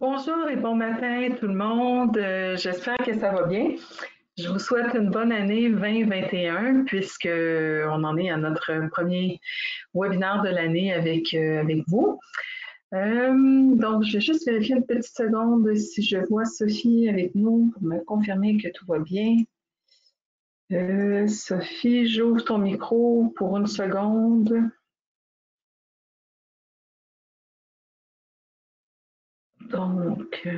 Bonjour et bon matin tout le monde. Euh, j'espère que ça va bien. Je vous souhaite une bonne année 2021 puisque on en est à notre premier webinaire de l'année avec, euh, vous. Euh, donc, je vais juste vérifier une petite seconde si je vois Sophie avec nous pour me confirmer que tout va bien. Sophie, j'ouvre ton micro pour une seconde. Donc,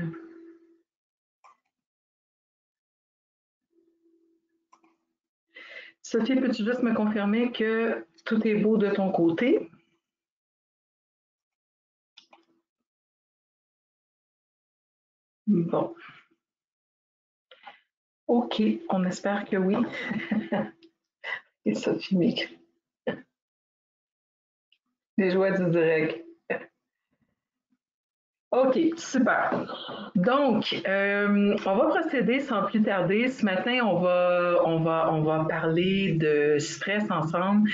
Sophie, peux-tu juste me confirmer que tout est beau de ton côté? Bon. OK, on espère que oui. Et Sophie m'écrit. Les joies du direct. OK, super. Donc, euh, on va procéder sans plus tarder. Ce matin, on va, on va, on va parler de stress ensemble.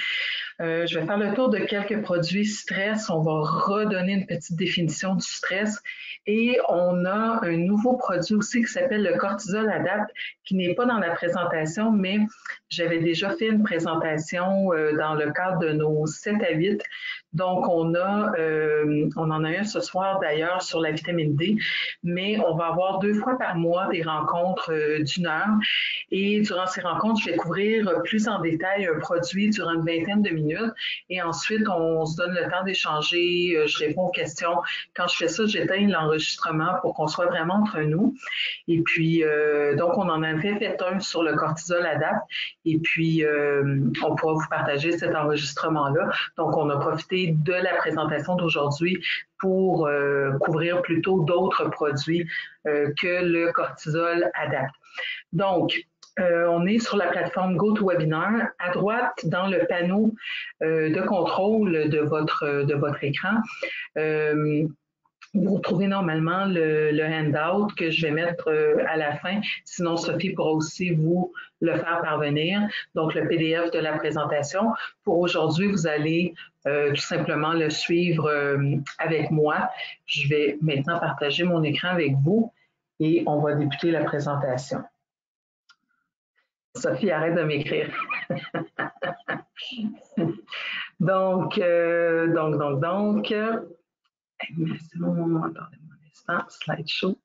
Euh, je vais faire le tour de quelques produits stress. On va redonner une petite définition du stress. Et on a un nouveau produit aussi qui s'appelle le cortisol adapt, qui n'est pas dans la présentation, mais j'avais déjà fait une présentation euh, dans le cadre de nos 7 à 8. Donc, on a, euh, on en a un ce soir d'ailleurs sur la vitamine D, mais on va avoir deux fois par mois des rencontres d'une heure. Et durant ces rencontres, je vais couvrir plus en détail un produit durant une vingtaine de minutes et ensuite, on se donne le temps d'échanger. Euh, je réponds aux questions. Quand je fais ça, j'éteins l'enregistrement pour qu'on soit vraiment entre nous. Et puis, euh, donc, on en avait fait un sur le cortisol adapt. Et puis, euh, on pourra vous partager cet enregistrement-là. Donc, on a profité de la présentation d'aujourd'hui pour couvrir plutôt d'autres produits que le cortisol adapt. Donc, euh, on est sur la plateforme GoToWebinar. À droite, dans le panneau euh, de contrôle de votre, écran, euh, vous retrouvez normalement le, handout que je vais mettre à la fin. Sinon, Sophie pourra aussi vous le faire parvenir. Donc, le PDF de la présentation. Pour aujourd'hui, vous allez tout simplement le suivre avec moi. Je vais maintenant partager mon écran avec vous et on va débuter la présentation. Sophie, arrête de m'écrire. donc, euh, donc, donc, donc, attendez-moi un instant, slideshow.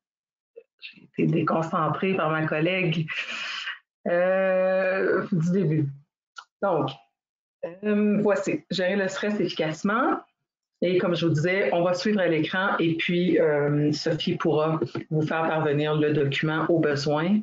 J'ai été déconcentrée par ma collègue euh, du début. Donc, euh, voici, gérer le stress efficacement. Et comme je vous disais, on va suivre à l'écran et puis Sophie pourra vous faire parvenir le document au besoin.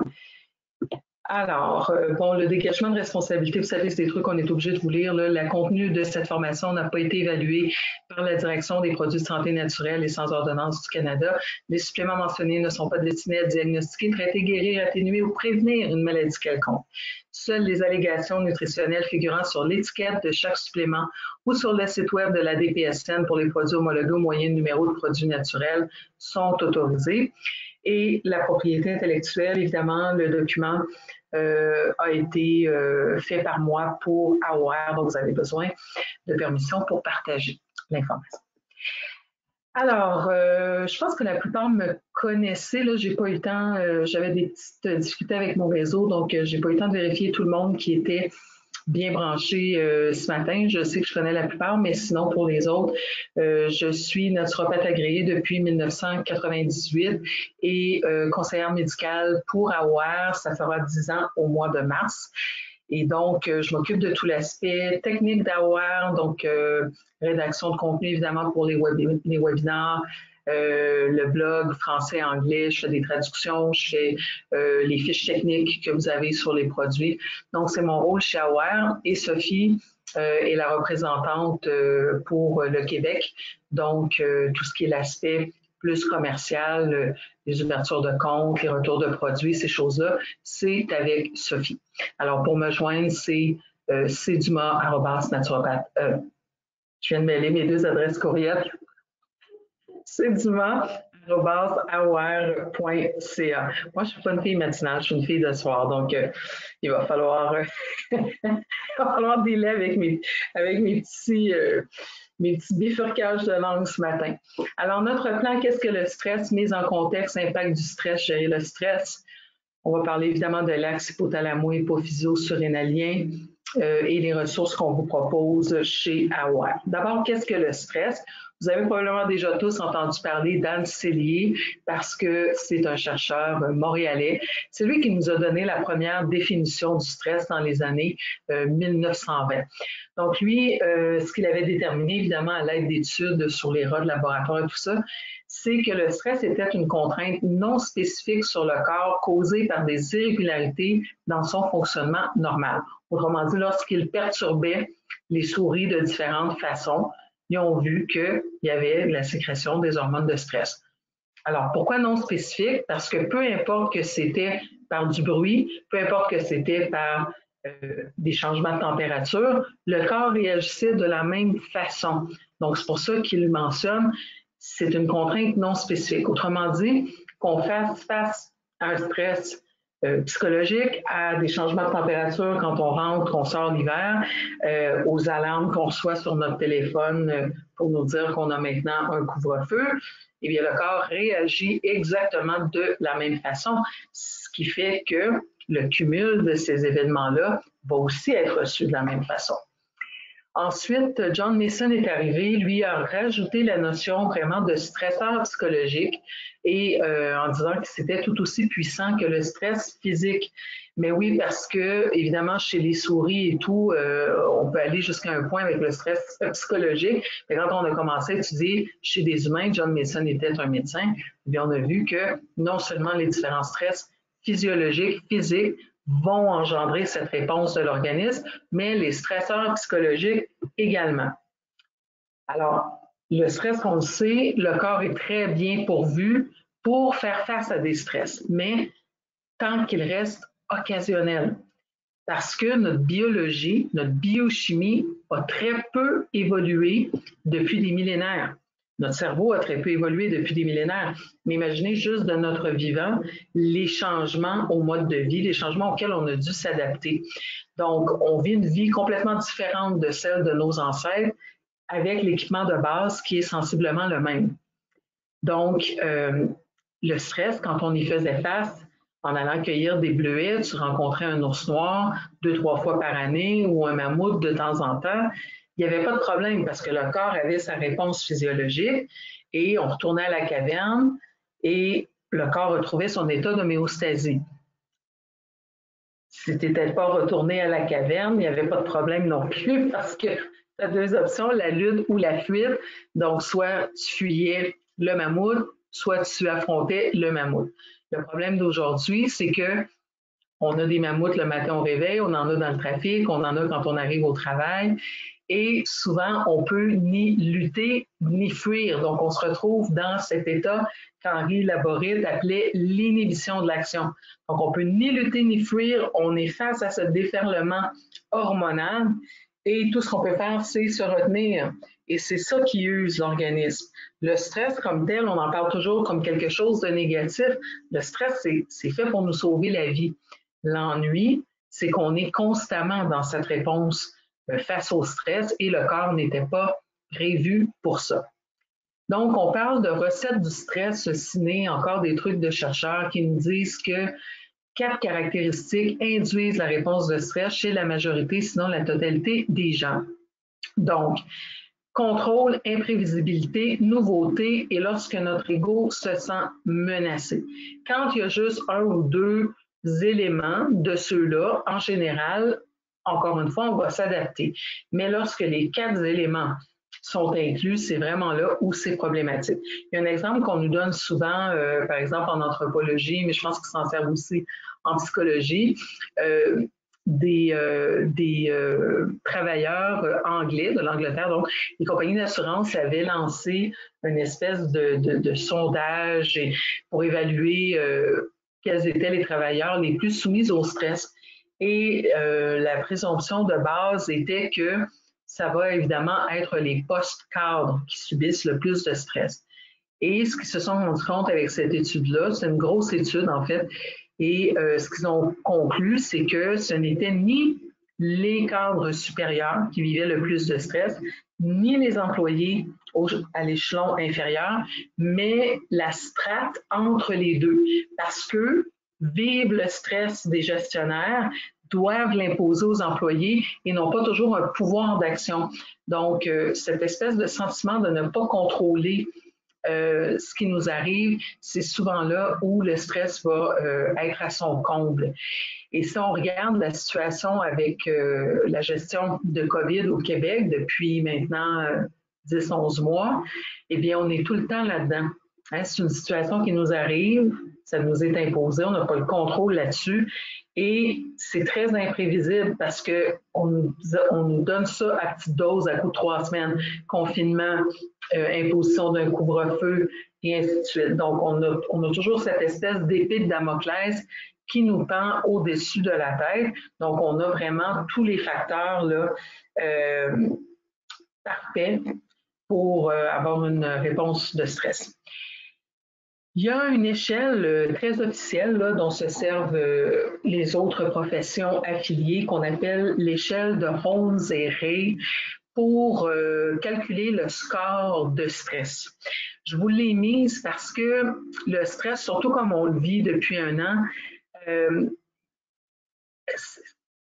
Alors, euh, bon, le dégagement de responsabilité, vous savez, c'est des trucs qu'on est obligé de vous lire. Là. Le contenu de cette formation n'a pas été évalué par la Direction des produits de santé naturelle et sans ordonnance du Canada. Les suppléments mentionnés ne sont pas destinés à diagnostiquer, traiter, guérir, atténuer ou prévenir une maladie quelconque. Seules les allégations nutritionnelles figurant sur l'étiquette de chaque supplément ou sur le site web de la DPSN pour les produits homologués au moyen numéro de produits naturels sont autorisées. Et la propriété intellectuelle, évidemment, le document euh, a été euh, fait par moi pour avoir, donc vous avez besoin de permission pour partager l'information. Alors, euh, je pense que la plupart me connaissaient. Là, j'ai pas eu le temps. J'avais des petites difficultés avec mon réseau, donc j'ai pas eu le temps de vérifier tout le monde qui était bien branché euh, ce matin. Je sais que je connais la plupart, mais sinon pour les autres, euh, je suis naturopathe agréée depuis 1998 et euh, conseillère médicale pour AWARE. Ça fera 10 ans au mois de mars. Et donc, je m'occupe de tout l'aspect technique d'AWARE, donc rédaction de contenu évidemment pour les, les webinaires, euh, le blog français-anglais, je fais des traductions, je fais euh, les fiches techniques que vous avez sur les produits. Donc, c'est mon rôle chez Aware et Sophie euh, est la représentante pour le Québec. Donc, tout ce qui est l'aspect plus commercial, les ouvertures de compte, les retours de produits, ces choses-là, c'est avec Sophie. Alors, pour me joindre, c'est euh, cduma.naturopathe. je viens de mêler mes deux adresses courriel sédiment.aware.ca. Moi, je ne suis pas une fille matinale, je suis une fille de soir, donc euh, il va falloir, euh, il falloir dealer avec mes, avec mes petits, euh, mes petits bifurcages de langue ce matin. Alors, notre plan, qu'est-ce que le stress? Mise en contexte, impact du stress, gérer le stress? On va parler évidemment de l'axe hypothalamo-hypophysio-surrénalien euh, et les ressources qu'on vous propose chez AWARE. D'abord, qu'est-ce que le stress? Vous avez probablement déjà tous entendu parler d'Anne Cellier parce que c'est un chercheur montréalais. C'est lui qui nous a donné la première définition du stress dans les années 1920. Euh, Donc lui, euh, ce qu'il avait déterminé, évidemment à l'aide d'études sur les rats de laboratoire et tout ça, c'est que le stress était une contrainte non spécifique sur le corps causée par des irrégularités dans son fonctionnement normal. Autrement dit, lorsqu'il perturbait les souris de différentes façons, ils ont vu qu'il y avait la sécrétion des hormones de stress. Alors, pourquoi non spécifique? Parce que peu importe que c'était par du bruit, peu importe que c'était par euh, des changements de température, le corps réagissait de la même façon. Donc, c'est pour ça qu'il mentionne, c'est une contrainte non spécifique. Autrement dit, qu'on fasse face à un stress euh, psychologique, à des changements de température quand on rentre, qu'on sort l'hiver, euh, aux alarmes qu'on reçoit sur notre téléphone euh, pour nous dire qu'on a maintenant un couvre-feu, eh bien, le corps réagit exactement de la même façon, ce qui fait que le cumul de ces événements-là va aussi être reçu de la même façon. Ensuite, John Mason est arrivé, lui a rajouté la notion vraiment de stresseur psychologique et euh, en disant que c'était tout aussi puissant que le stress physique. Mais oui, parce que évidemment chez les souris et tout, euh, on peut aller jusqu'à un point avec le stress psychologique. Mais quand on a commencé à étudier chez des humains, John Mason était un médecin, bien on a vu que non seulement les différents stress physiologiques, physiques, vont engendrer cette réponse de l'organisme, mais les stresseurs psychologiques également. Alors, le stress, on le sait, le corps est très bien pourvu pour faire face à des stress, mais tant qu'il reste occasionnel. Parce que notre biologie, notre biochimie a très peu évolué depuis des millénaires. Notre cerveau a très peu évolué depuis des millénaires, mais imaginez juste de notre vivant les changements au mode de vie, les changements auxquels on a dû s'adapter. Donc, on vit une vie complètement différente de celle de nos ancêtres avec l'équipement de base qui est sensiblement le même. Donc, euh, le stress, quand on y faisait face, en allant cueillir des bleuets, tu rencontrais un ours noir deux, trois fois par année ou un mammouth de temps en temps, il n'y avait pas de problème parce que le corps avait sa réponse physiologique et on retournait à la caverne et le corps retrouvait son état d'homéostasie. Si tu n'étais pas retourné à la caverne, il n'y avait pas de problème non plus parce que tu as deux options, la lutte ou la fuite. Donc, soit tu fuyais le mammouth, soit tu affrontais le mammouth. Le problème d'aujourd'hui, c'est que on a des mammouths le matin au réveil, on en a dans le trafic, on en a quand on arrive au travail et souvent on peut ni lutter ni fuir. Donc on se retrouve dans cet état qu'Henri Laborit appelait l'inhibition de l'action. Donc on peut ni lutter ni fuir, on est face à ce déferlement hormonal et tout ce qu'on peut faire, c'est se retenir. Et c'est ça qui use l'organisme. Le stress comme tel, on en parle toujours comme quelque chose de négatif. Le stress, c'est fait pour nous sauver la vie. L'ennui, c'est qu'on est constamment dans cette réponse face au stress et le corps n'était pas prévu pour ça. Donc, on parle de recettes du stress ciné, encore des trucs de chercheurs qui nous disent que quatre caractéristiques induisent la réponse de stress chez la majorité, sinon la totalité des gens. Donc, contrôle, imprévisibilité, nouveauté et lorsque notre ego se sent menacé. Quand il y a juste un ou deux éléments de ceux-là, en général, encore une fois, on va s'adapter. Mais lorsque les quatre éléments sont inclus, c'est vraiment là où c'est problématique. Il y a un exemple qu'on nous donne souvent, euh, par exemple en anthropologie, mais je pense qu'il s'en sert aussi en psychologie. Euh, des, euh, travailleurs anglais de l'Angleterre. Donc, les compagnies d'assurance avaient lancé une espèce de sondage pour évaluer quels étaient les travailleurs les plus soumis au stress. Et euh, la présomption de base était que ça va évidemment être les postes cadres qui subissent le plus de stress. Et ce qu'ils se sont rendus compte avec cette étude-là, c'est une grosse étude en fait, et euh, ce qu'ils ont conclu, c'est que ce n'était ni les cadres supérieurs qui vivaient le plus de stress, ni les employés à l'échelon inférieur, mais la strate entre les deux. Parce que vivre le stress des gestionnaires, doivent l'imposer aux employés et n'ont pas toujours un pouvoir d'action. Donc, euh, cette espèce de sentiment de ne pas contrôler euh, ce qui nous arrive, c'est souvent là où le stress va euh, être à son comble. Et si on regarde la situation avec la gestion de COVID au Québec depuis maintenant 10-11 mois, eh bien, on est tout le temps là-dedans. Hein, c'est une situation qui nous arrive, ça nous est imposé, on n'a pas le contrôle là-dessus. Et c'est très imprévisible parce qu'on nous, on nous donne ça à petite dose à coup de trois semaines, confinement, euh, imposition d'un couvre-feu et ainsi de suite. Donc, on a, on a toujours cette espèce d'épée de Damoclès qui nous pend au-dessus de la tête. Donc, on a vraiment tous les facteurs là, euh, parfaits pour euh, avoir une réponse de stress. Il y a une échelle euh, très officielle là, dont se servent euh, les autres professions affiliées qu'on appelle l'échelle de Holmes et Ray pour euh, calculer le score de stress. Je vous l'ai mise parce que le stress, surtout comme on le vit depuis un an,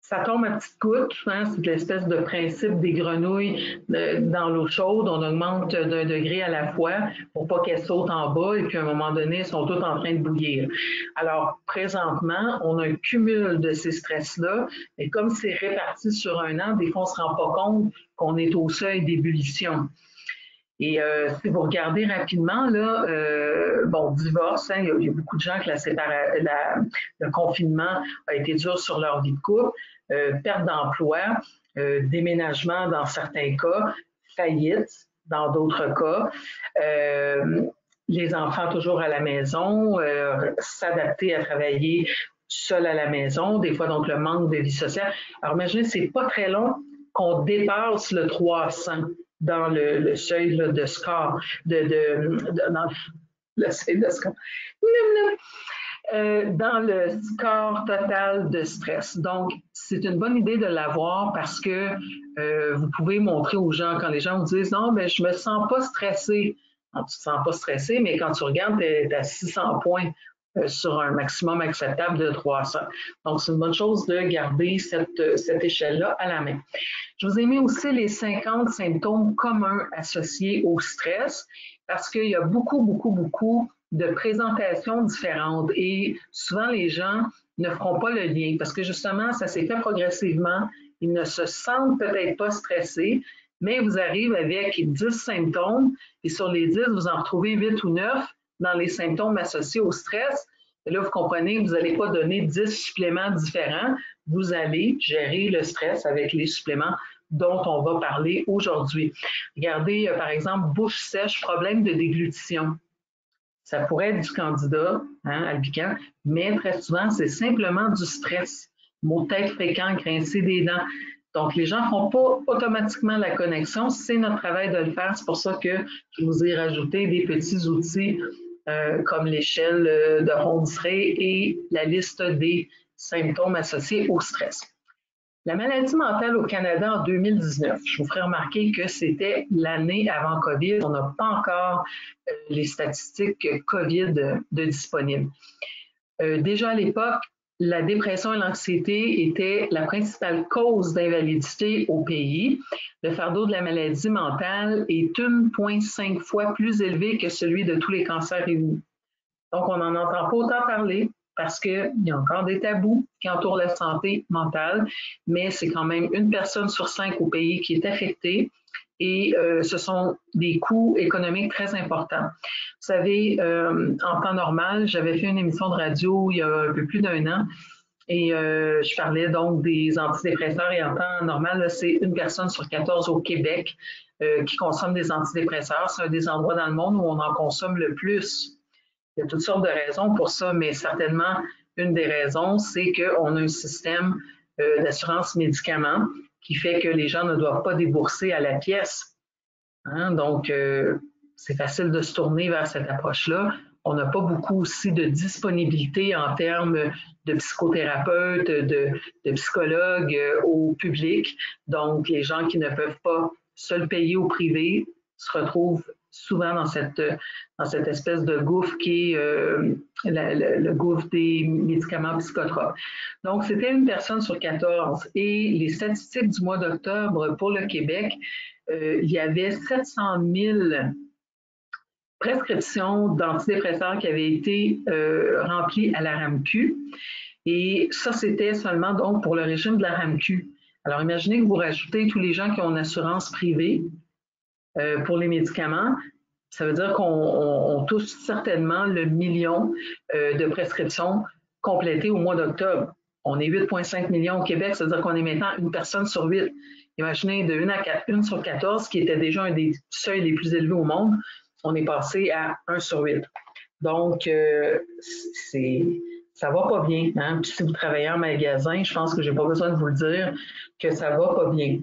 ça tombe à petites gouttes. Hein, c'est l'espèce de principe des grenouilles dans l'eau chaude. On augmente d'un degré à la fois pour pas qu'elles sautent en bas et puis à un moment donné, elles sont toutes en train de bouillir. Alors, présentement, on a un cumul de ces stress-là. Et comme c'est réparti sur un an, des fois, on se rend pas compte qu'on est au seuil d'ébullition. Et euh, si vous regardez rapidement, là, euh, bon, divorce, hein, il, y a, beaucoup de gens que la, le confinement a été dur sur leur vie de couple. Euh, perte d'emploi, euh, déménagement dans certains cas, faillite dans d'autres cas, euh, les enfants toujours à la maison, s'adapter à travailler seul à la maison, des fois donc le manque de vie sociale. Alors imaginez, c'est pas très long qu'on dépasse le 300 dans le, seuil de score, de, de, dans le seuil de score. Euh, dans le score total de stress. Donc, c'est une bonne idée de l'avoir parce que euh, vous pouvez montrer aux gens, quand les gens vous disent non, mais je me sens pas stressé. Non, tu te sens pas stressé, mais quand tu regardes, tu es à 600 points euh, sur un maximum acceptable de 300. Donc, c'est une bonne chose de garder cette, cette échelle-là à la main. Je vous ai mis aussi les 50 symptômes communs associés au stress parce qu'il y a beaucoup, beaucoup, beaucoup de présentations différentes et souvent les gens ne feront pas le lien parce que justement, ça s'est fait progressivement. Ils ne se sentent peut-être pas stressés, mais vous arrivez avec 10 symptômes et sur les 10, vous en retrouvez 8 ou 9 dans les symptômes associés au stress. Et là, vous comprenez, vous n'allez pas donner 10 suppléments différents. Vous allez gérer le stress avec les suppléments dont on va parler aujourd'hui. Regardez, euh, par exemple, bouche sèche, problème de déglutition. Ça pourrait être du candidat, hein, albican, mais très souvent, c'est simplement du stress. Mot tête fréquent, grincer des dents. Donc, les gens ne font pas automatiquement la connexion. C'est notre travail de le faire. C'est pour ça que je vous ai rajouté des petits outils euh, comme l'échelle euh, de Rondsray et la liste des symptômes associés au stress. La maladie mentale au Canada en 2019, je vous ferai remarquer que c'était l'année avant COVID. On n'a pas encore euh, les statistiques COVID de disponibles. Euh, déjà à l'époque, la dépression et l'anxiété étaient la principale cause d'invalidité au pays. Le fardeau de la maladie mentale est 1,5 fois plus élevé que celui de tous les cancers réunis. Donc, on n'en entend pas autant parler parce qu'il y a encore des tabous qui entourent la santé mentale, mais c'est quand même une personne sur cinq au pays qui est affectée et euh, ce sont des coûts économiques très importants. Vous savez, euh, en temps normal, j'avais fait une émission de radio il y a un peu plus d'un an et euh, je parlais donc des antidépresseurs et en temps normal, c'est une personne sur 14 au Québec qui consomme des antidépresseurs. C'est un des endroits dans le monde où on en consomme le plus. Il y a toutes sortes de raisons pour ça, mais certainement, une des raisons, c'est qu'on a un système euh, d'assurance médicaments qui fait que les gens ne doivent pas débourser à la pièce. Hein. Donc, euh, c'est facile de se tourner vers cette approche-là. on n'a pas beaucoup aussi de disponibilité en termes de psychothérapeutes, de, psychologues euh, au public. Donc, les gens qui ne peuvent pas se le payer au privé se retrouvent souvent dans cette, espèce de gouffre qui est euh, le, gouffre des médicaments psychotropes. Donc, c'était une personne sur 14 et les statistiques du mois d'octobre pour le Québec, euh, il y avait 700 000 prescriptions d'antidépresseurs qui avaient été euh, remplies à la RAMQ. Et ça, c'était seulement donc pour le régime de la RAMQ. Alors, imaginez que vous rajoutez tous les gens qui ont une assurance privée, euh, pour les médicaments, ça veut dire qu'on touche certainement le million euh, de prescriptions complétées au mois d'octobre. On est 8,5 millions au Québec, ça veut dire qu'on est maintenant une personne sur huit. Imaginez de 1 à 4, 1 sur 14, qui était déjà un des seuils les plus élevés au monde, on est passé à 1 sur 8. Donc, euh, c'est ça va pas bien. Hein? Si vous travaillez en magasin, je pense que j'ai pas besoin de vous le dire que ça va pas bien.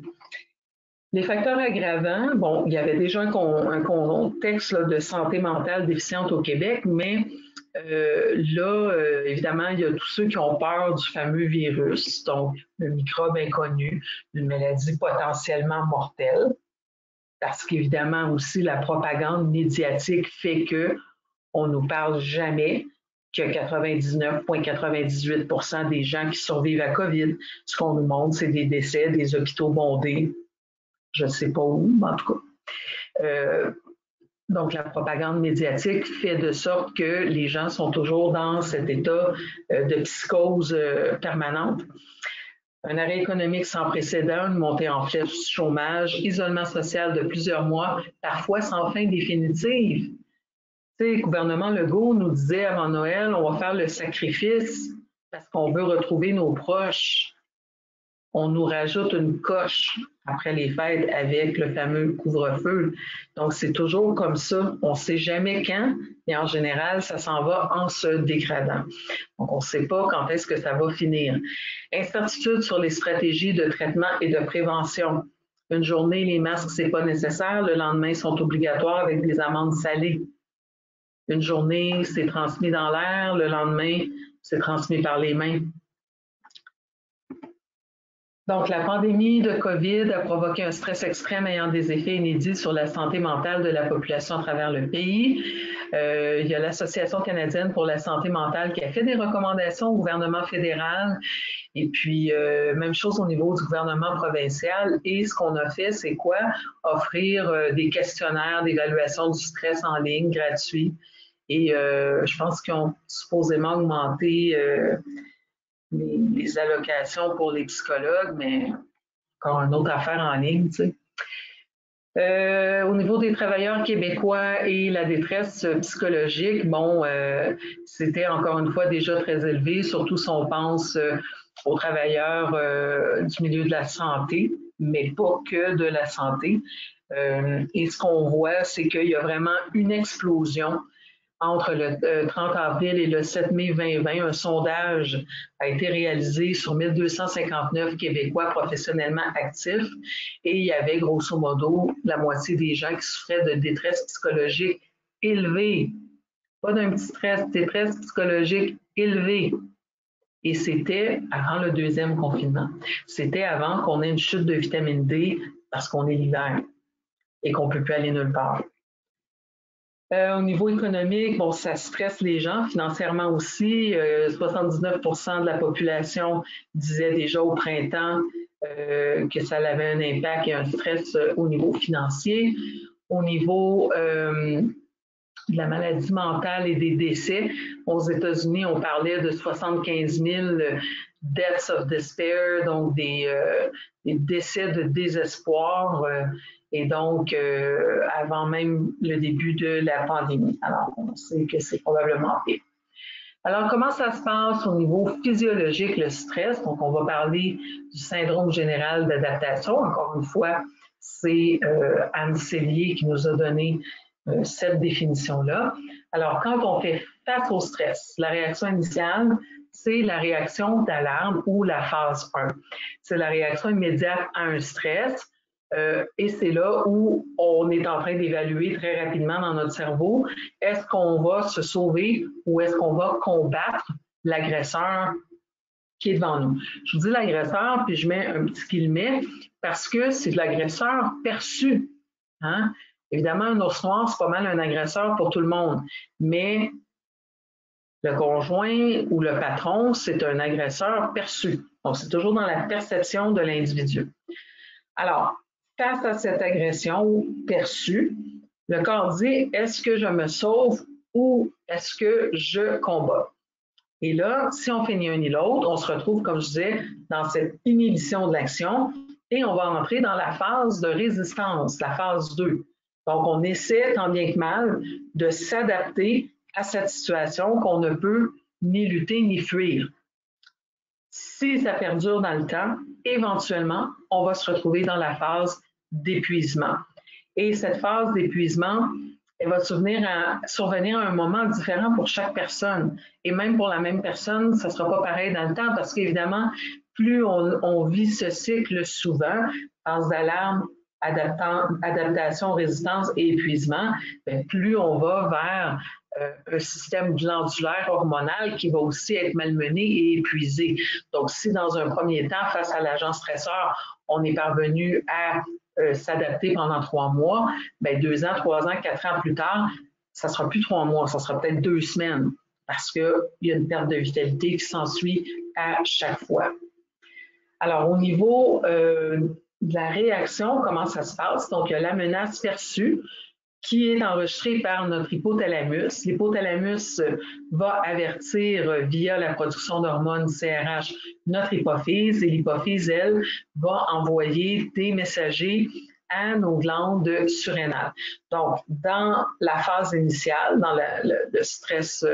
Les facteurs aggravants, bon, il y avait déjà un, contexte de santé mentale déficiente au Québec, mais euh, là, euh, évidemment, il y a tous ceux qui ont peur du fameux virus, donc le microbe inconnu, une maladie potentiellement mortelle, parce qu'évidemment aussi la propagande médiatique fait que on nous parle jamais que 99,98% des gens qui survivent à COVID, ce qu'on nous montre, c'est des décès, des hôpitaux bondés, je ne sais pas où, mais en tout cas. Euh, donc, la propagande médiatique fait de sorte que les gens sont toujours dans cet état euh, de psychose euh, permanente. Un arrêt économique sans précédent, une montée en flèche du chômage, isolement social de plusieurs mois, parfois sans fin définitive. Tu sais, le gouvernement Legault nous disait avant Noël, on va faire le sacrifice parce qu'on veut retrouver nos proches on nous rajoute une coche après les fêtes avec le fameux couvre-feu. Donc, c'est toujours comme ça. On ne sait jamais quand, et en général, ça s'en va en se dégradant. Donc, on ne sait pas quand est-ce que ça va finir. Incertitude sur les stratégies de traitement et de prévention. Une journée, les masques, c'est pas nécessaire. Le lendemain, ils sont obligatoires avec des amendes salées. Une journée, c'est transmis dans l'air. Le lendemain, c'est transmis par les mains. Donc, la pandémie de COVID a provoqué un stress extrême ayant des effets inédits sur la santé mentale de la population à travers le pays. Euh, il y a l'Association canadienne pour la santé mentale qui a fait des recommandations au gouvernement fédéral et puis euh, même chose au niveau du gouvernement provincial. Et ce qu'on a fait, c'est quoi? Offrir euh, des questionnaires d'évaluation du stress en ligne gratuits. Et je pense qu'ils ont supposément augmenté les, allocations pour les psychologues, mais encore une autre affaire en ligne. Euh, au niveau des travailleurs québécois et la détresse psychologique, bon, euh, c'était encore une fois déjà très élevé, surtout si on pense euh, aux travailleurs du milieu de la santé, mais pas que de la santé. et ce qu'on voit, c'est qu'il y a vraiment une explosion entre le 30 euh, avril et le 7 mai 2020, un sondage a été réalisé sur 1259 Québécois professionnellement actifs et il y avait grosso modo la moitié des gens qui souffraient de détresse psychologique élevée. Pas d'un petit stress, détresse psychologique élevée. Et c'était avant le deuxième confinement. C'était avant qu'on ait une chute de vitamine D parce qu'on est l'hiver et qu'on ne peut plus aller nulle part. Euh, au niveau économique, bon, ça stresse les gens financièrement aussi. 79% euh, de la population disait déjà au printemps euh, que ça avait un impact et un stress au niveau financier. Au niveau de la maladie mentale et des décès, aux États-Unis, on parlait de 75 000 deaths of despair, donc des, des décès de désespoir et donc euh, avant même le début de la pandémie. Alors, on sait que c'est probablement pire. Alors, comment ça se passe au niveau physiologique, le stress? Donc, on va parler du syndrome général d'adaptation. Encore une fois, c'est euh, Anne Cellier qui nous a donné euh, cette définition-là. Alors, quand on fait face au stress, la réaction initiale, c'est la réaction d'alarme ou la phase 1. C'est la réaction immédiate à un stress Euh, et c'est là où on est en train d'évaluer très rapidement dans notre cerveau, est-ce qu'on va se sauver ou est-ce qu'on va combattre l'agresseur qui est devant nous. Je vous dis l'agresseur, puis je mets un petit guillemet parce que c'est l'agresseur perçu. Hein? Évidemment, un ours noir, c'est pas mal un agresseur pour tout le monde, mais le conjoint ou le patron, c'est un agresseur perçu. Donc, c'est toujours dans la perception de l'individu. Alors, face à cette agression perçue, le corps dit est-ce que je me sauve ou est-ce que je combats? Et là, si on fait ni un ni l'autre, on se retrouve, comme je disais, dans cette inhibition de l'action et on va entrer dans la phase de résistance, la phase 2. Donc, on essaie, tant bien que mal, de s'adapter à cette situation qu'on ne peut ni lutter ni fuir. Si ça perdure dans le temps, éventuellement, on va se retrouver dans la phase d'épuisement. Et cette phase d'épuisement, elle va survenir à, un moment différent pour chaque personne. Et même pour la même personne, ça ne sera pas pareil dans le temps parce qu'évidemment, plus on, vit ce cycle souvent, phase d'alarme, adaptation, résistance et épuisement, ben, plus on va vers un système glandulaire hormonal qui va aussi être malmené et épuisé. Donc, si dans un premier temps, face à l'agent stresseur, on est parvenu à euh, s'adapter pendant trois mois, ben deux ans, trois ans, quatre ans plus tard, ça sera plus trois mois, ça sera peut-être deux semaines parce qu'il y a une perte de vitalité qui s'ensuit à chaque fois. Alors, au niveau euh, de la réaction, comment ça se passe? Donc, il y a la menace perçue qui est enregistrée par notre hypothalamus. L'hypothalamus va avertir via la production d'hormones CRH notre hypophyse et l'hypophyse, elle, va envoyer des messagers à nos glandes surrénales. Donc, dans la phase initiale, dans le, stress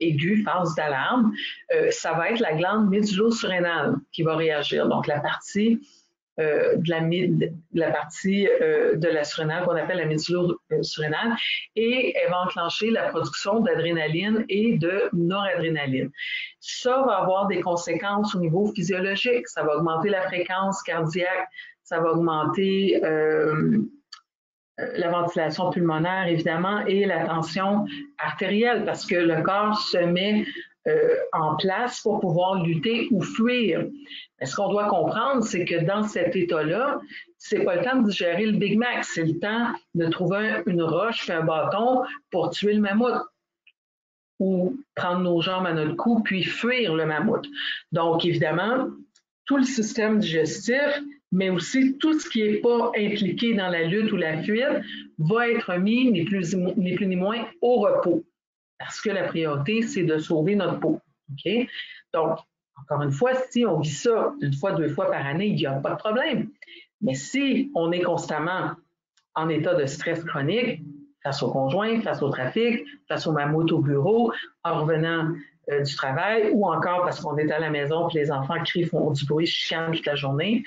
aigu, phase d'alarme, euh, ça va être la glande médulo-surrénale qui va réagir. Donc, la partie euh, de, la, partie euh, de la surrénale qu'on appelle la médulo-surrénale et elle va enclencher la production d'adrénaline et de noradrénaline. Ça va avoir des conséquences au niveau physiologique. Ça va augmenter la fréquence cardiaque, ça va augmenter euh, la ventilation pulmonaire, évidemment, et la tension artérielle parce que le corps se met en place pour pouvoir lutter ou fuir. Ce qu'on doit comprendre, c'est que dans cet état-là, c'est pas le temps de digérer le Big Mac, c'est le temps de trouver une roche, un bâton pour tuer le mammouth ou prendre nos jambes à notre cou puis fuir le mammouth. Donc, évidemment, tout le système digestif, mais aussi tout ce qui n'est pas impliqué dans la lutte ou la fuite, va être mis, ni, plus, ni moins, au repos parce que la priorité, c'est de sauver notre peau. Donc, encore une fois, si on vit ça une fois, deux fois par année, il n'y a pas de problème. Mais si on est constamment en état de stress chronique, face au conjoint, face au trafic, face au mammouth au bureau, en revenant euh, du travail, ou encore parce qu'on est à la maison et les enfants crient, font du bruit, chicanent toute la journée,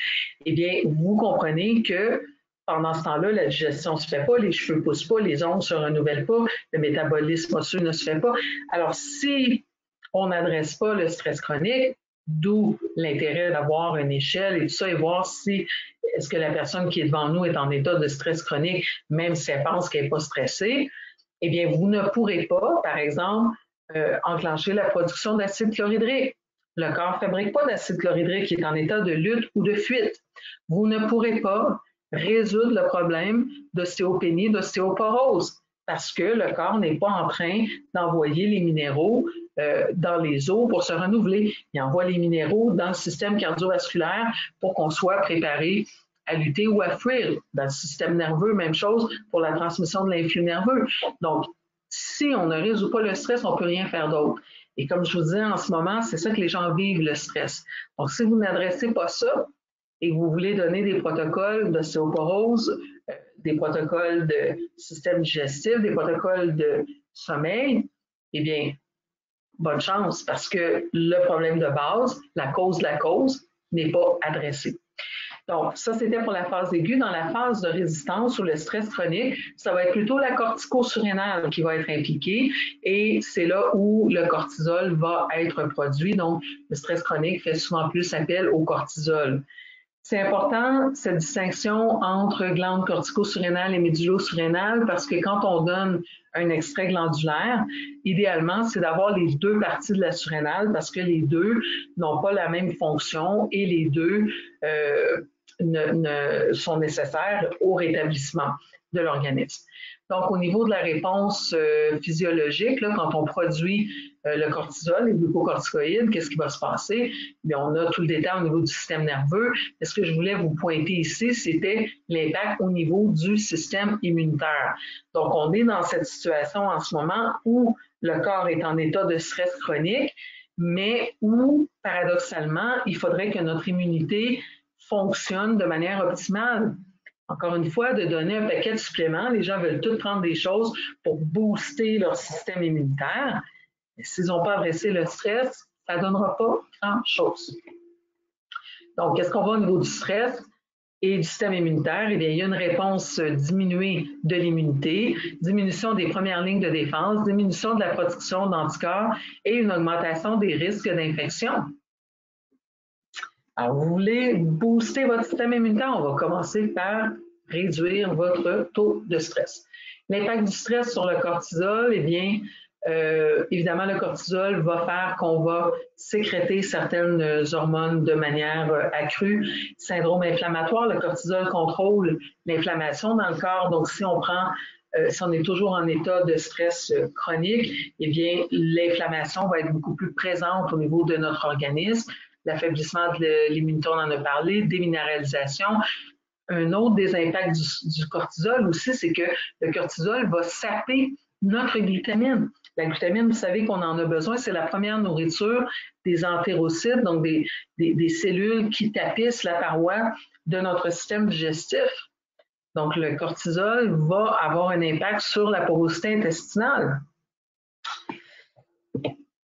eh bien, vous comprenez que pendant ce temps-là, la digestion ne se fait pas, les cheveux ne poussent pas, les ongles ne se renouvellent pas, le métabolisme osseux ne se fait pas. Alors, si on n'adresse pas le stress chronique, d'où l'intérêt d'avoir une échelle et tout ça, et voir si est-ce que la personne qui est devant nous est en état de stress chronique, même si elle pense qu'elle n'est pas stressée, eh bien, vous ne pourrez pas, par exemple, euh, enclencher la production d'acide chlorhydrique. Le corps ne fabrique pas d'acide chlorhydrique qui est en état de lutte ou de fuite. Vous ne pourrez pas résoudre le problème d'ostéopénie, d'ostéoporose, parce que le corps n'est pas en train d'envoyer les minéraux euh, dans les os pour se renouveler. Il envoie les minéraux dans le système cardiovasculaire pour qu'on soit préparé à lutter ou à fuir. Dans le système nerveux, même chose pour la transmission de l'influx nerveux. Donc, si on ne résout pas le stress, on ne peut rien faire d'autre. Et comme je vous disais en ce moment, c'est ça que les gens vivent, le stress. Donc, si vous n'adressez pas ça, et vous voulez donner des protocoles d'ostéoporose, euh, des protocoles de système digestif, des protocoles de sommeil, eh bien, bonne chance parce que le problème de base, la cause de la cause, n'est pas adressé. Donc, ça, c'était pour la phase aiguë. Dans la phase de résistance ou le stress chronique, ça va être plutôt la cortico-surrénale qui va être impliquée et c'est là où le cortisol va être produit. Donc, le stress chronique fait souvent plus appel au cortisol. C'est important, cette distinction entre glande cortico-surrénale et médullo-surrénale, parce que quand on donne un extrait glandulaire, idéalement, c'est d'avoir les deux parties de la surrénale parce que les deux n'ont pas la même fonction et les deux euh, sont nécessaires au rétablissement de l'organisme. Donc, au niveau de la réponse euh, physiologique, là, quand on produit euh, le cortisol, les glucocorticoïdes, qu'est-ce qui va se passer? Bien, on a tout le détail au niveau du système nerveux. Et ce que je voulais vous pointer ici, c'était l'impact au niveau du système immunitaire. Donc, on est dans cette situation en ce moment où le corps est en état de stress chronique, mais où, paradoxalement, il faudrait que notre immunité fonctionne de manière optimale. Encore une fois, de donner un paquet de suppléments, les gens veulent tous prendre des choses pour booster leur système immunitaire. S'ils n'ont pas adressé le stress, ça ne donnera pas grand-chose. Donc, qu'est-ce qu'on voit au niveau du stress et du système immunitaire? Eh bien, il y a une réponse diminuée de l'immunité, diminution des premières lignes de défense, diminution de la production d'anticorps et une augmentation des risques d'infection. Alors, vous voulez booster votre système immunitaire, on va commencer par réduire votre taux de stress. L'impact du stress sur le cortisol, eh bien, euh, évidemment, le cortisol va faire qu'on va sécréter certaines hormones de manière euh, accrue. Syndrome inflammatoire, le cortisol contrôle l'inflammation dans le corps. Donc, si on prend euh, si on est toujours en état de stress chronique, eh bien, l'inflammation va être beaucoup plus présente au niveau de notre organisme l'affaiblissement de l'immunité, on en a parlé, déminéralisation. Un autre des impacts du, cortisol aussi, c'est que le cortisol va saper notre glutamine. La glutamine, vous savez qu'on en a besoin, c'est la première nourriture des entérocytes, donc des, cellules qui tapissent la paroi de notre système digestif. Donc, le cortisol va avoir un impact sur la porosité intestinale.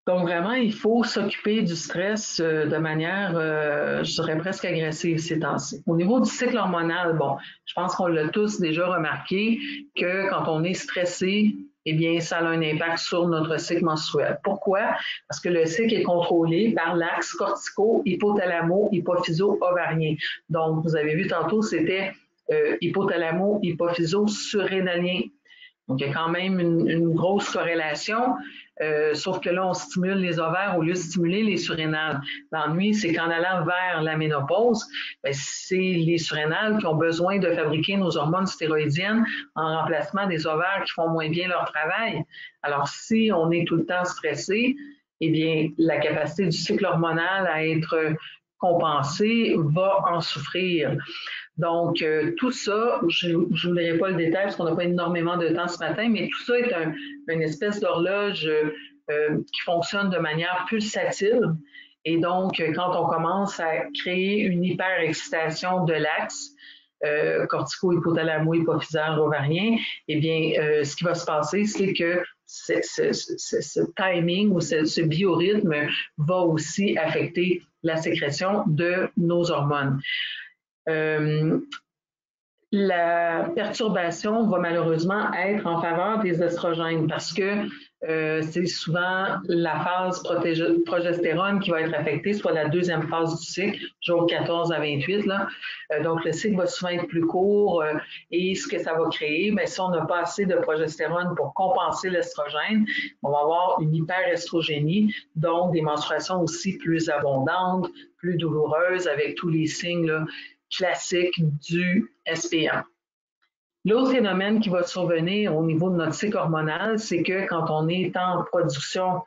Donc vraiment, il faut s'occuper du stress euh, de manière, euh, je dirais presque agressive ces temps-ci. Au niveau du cycle hormonal, bon, je pense qu'on l'a tous déjà remarqué que quand on est stressé, eh bien, ça a un impact sur notre cycle menstruel. Pourquoi? Parce que le cycle est contrôlé par l'axe cortico, hypothalamo, hypophyso, ovarien. Donc, vous avez vu tantôt, c'était euh, hypothalamo, hypophyso, surrénalien. Donc, il y a quand même une, une grosse corrélation. Euh, sauf que là, on stimule les ovaires au lieu de stimuler les surrénales. L'ennui, c'est qu'en allant vers la ménopause, ben, c'est les surrénales qui ont besoin de fabriquer nos hormones stéroïdiennes en remplacement des ovaires qui font moins bien leur travail. Alors, si on est tout le temps stressé, eh bien, la capacité du cycle hormonal à être compensée va en souffrir. Donc, euh, tout ça, je ne vous pas le détail parce qu'on n'a pas énormément de temps ce matin, mais tout ça est un, une espèce d'horloge euh, qui fonctionne de manière pulsative. Et donc, quand on commence à créer une hyperexcitation de l'axe, euh, cortico-hypothalamo-hypophysaire ovarien, eh bien, euh, ce qui va se passer, c'est que ce, ce, timing ou ce, biorhythme va aussi affecter la sécrétion de nos hormones. Euh, la perturbation va malheureusement être en faveur des estrogènes parce que euh, c'est souvent la phase progestérone qui va être affectée, soit la deuxième phase du cycle, jour 14 à 28. Là. Euh, donc, le cycle va souvent être plus court et ce que ça va créer, mais si on n'a pas assez de progestérone pour compenser l'estrogène, on va avoir une hyperestrogénie, donc des menstruations aussi plus abondantes, plus douloureuses avec tous les signes classique du SPM. L'autre phénomène qui va survenir au niveau de notre cycle hormonal, c'est que quand on est en production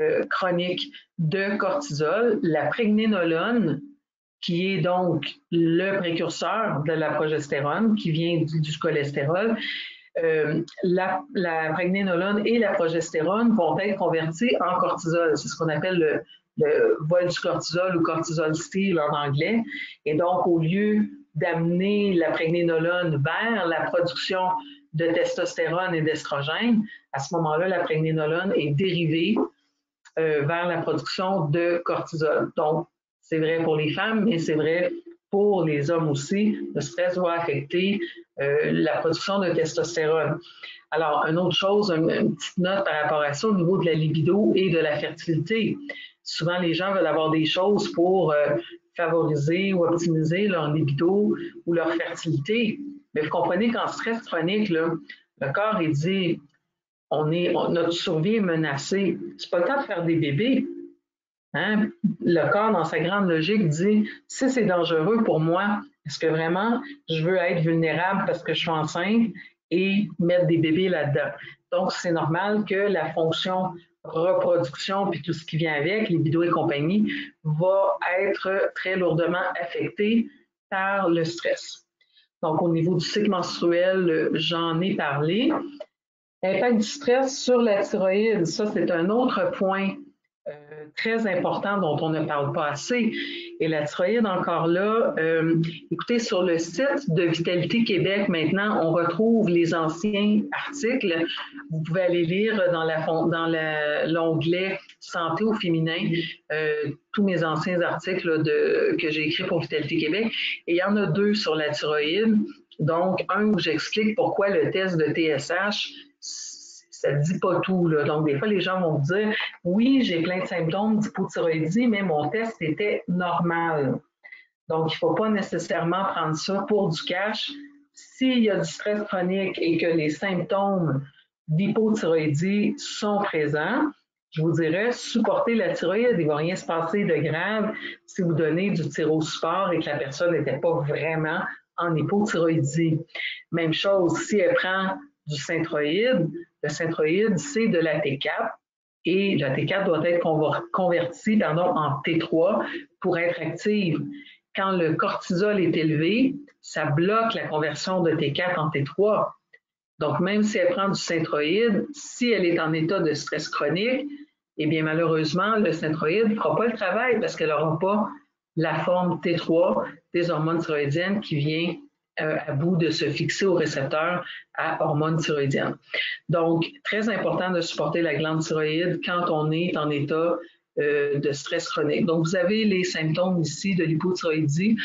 euh, chronique de cortisol, la prégnénolone, qui est donc le précurseur de la progestérone, qui vient du, cholestérol, euh, la, la, prégnénolone et la progestérone vont être converties en cortisol. C'est ce qu'on appelle le, le vol du cortisol ou cortisol style en anglais. Et donc, au lieu d'amener la prégnénolone vers la production de testostérone et d'estrogène, à ce moment-là, la prégnénolone est dérivée euh, vers la production de cortisol. Donc, c'est vrai pour les femmes, mais c'est vrai pour les hommes aussi. Le stress va affecter euh, la production de testostérone. Alors, une autre chose, une, une, petite note par rapport à ça au niveau de la libido et de la fertilité souvent les gens veulent avoir des choses pour euh, favoriser ou optimiser leur libido ou leur fertilité. Mais vous comprenez qu'en stress chronique, le corps, dit on est, notre survie est menacée. C'est pas le temps de faire des bébés. Hein? Le corps, dans sa grande logique, dit si c'est dangereux pour moi, est-ce que vraiment je veux être vulnérable parce que je suis enceinte et mettre des bébés là-dedans? Donc, c'est normal que la fonction reproduction puis tout ce qui vient avec, les vidéos et compagnie, va être très lourdement affectée par le stress. Donc, au niveau du cycle menstruel, j'en ai parlé. Impact du stress sur la thyroïde, ça c'est un autre point euh, très important dont on ne parle pas assez. Et la thyroïde, encore là, euh, écoutez, sur le site de Vitalité Québec, maintenant, on retrouve les anciens articles. Vous pouvez aller lire dans l'onglet Santé au féminin euh, tous mes anciens articles que j'ai écrits pour Vitalité Québec. Et il y en a deux sur la thyroïde. Donc, un où j'explique pourquoi le test de TSH ça ne dit pas tout. Là. Donc, des fois, les gens vont dire Oui, j'ai plein de symptômes d'hypothyroïdie, mais mon test était normal. Donc, il ne faut pas nécessairement prendre ça pour du cash. S'il y a du stress chronique et que les symptômes d'hypothyroïdie sont présents, je vous dirais, supporter la thyroïde, il ne va rien se passer de grave si vous donnez du tyrosport et que la personne n'était pas vraiment en hypothyroïdie. Même chose, si elle prend du synthroïde, le synthroïde, c'est de la T4 et la T4 doit être convertie en T3 pour être active. Quand le cortisol est élevé, ça bloque la conversion de T4 en T3. Donc, même si elle prend du synthroïde, si elle est en état de stress chronique, eh bien, malheureusement, le synthroïde ne fera pas le travail parce qu'elle n'aura pas la forme T3 des hormones thyroïdiennes qui vient euh, à bout de se fixer au récepteur à hormones thyroïdiennes. Donc, très important de supporter la glande thyroïde quand on est en état euh, de stress chronique. Donc, vous avez les symptômes ici de l'hypothyroïdie.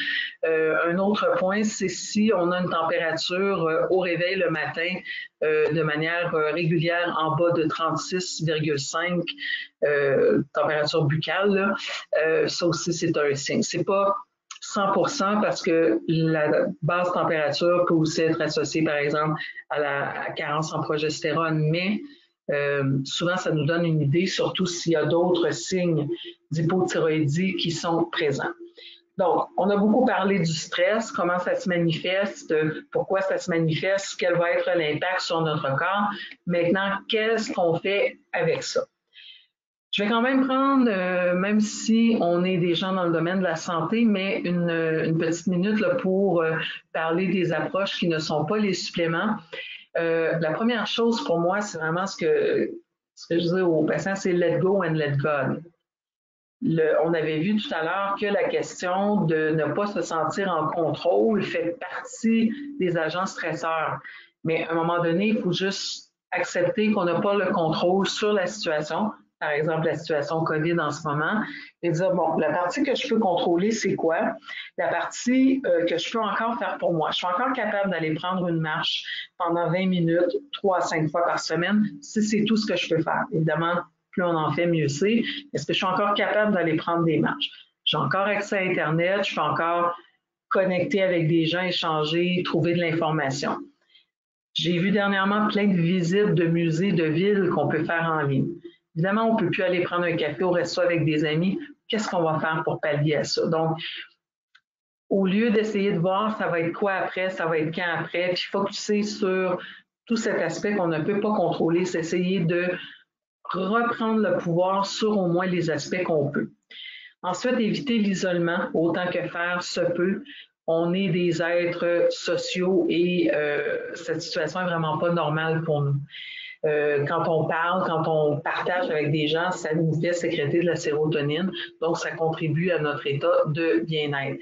Euh, un autre point, c'est si on a une température au réveil le matin de manière régulière en bas de 36,5 température buccale, ça aussi c'est un signe. C'est pas 100% parce que la basse température peut aussi être associée, par exemple, à la carence en progestérone, mais euh, souvent, ça nous donne une idée, surtout s'il y a d'autres signes d'hypothyroïdie qui sont présents. Donc, on a beaucoup parlé du stress, comment ça se manifeste, pourquoi ça se manifeste, quel va être l'impact sur notre corps. Maintenant, qu'est-ce qu'on fait avec ça? Je vais quand même prendre, euh, même si on est des gens dans le domaine de la santé, mais une, petite minute pour euh, parler des approches qui ne sont pas les suppléments. Euh, la première chose pour moi, c'est vraiment ce que, je dis aux patients, c'est let go and let God. on avait vu tout à l'heure que la question de ne pas se sentir en contrôle fait partie des agents stresseurs. Mais à un moment donné, il faut juste accepter qu'on n'a pas le contrôle sur la situation, par exemple la situation COVID en ce moment, et dire, bon, la partie que je peux contrôler, c'est quoi? La partie euh, que je peux encore faire pour moi. Je suis encore capable d'aller prendre une marche pendant 20 minutes, 3 à 5 fois par semaine, si c'est tout ce que je peux faire. Évidemment, plus on en fait, mieux c'est. Est-ce que je suis encore capable d'aller prendre des marches? J'ai encore accès à Internet, je peux encore connecter avec des gens, échanger, trouver de l'information. J'ai vu dernièrement plein de visites de musées, de villes qu'on peut faire en ligne. Évidemment, on ne peut plus aller prendre un café au resto avec des amis. Qu'est-ce qu'on va faire pour pallier à ça? Donc, au lieu d'essayer de voir ça va être quoi après, ça va être quand après, puis focuser sur tout cet aspect qu'on ne peut pas contrôler, c'est essayer de reprendre le pouvoir sur au moins les aspects qu'on peut. Ensuite, éviter l'isolement autant que faire se peut. On est des êtres sociaux et euh, cette situation est vraiment pas normale pour nous. Euh, quand on parle, quand on partage avec des gens, ça nous fait sécréter de la sérotonine, donc ça contribue à notre état de bien-être.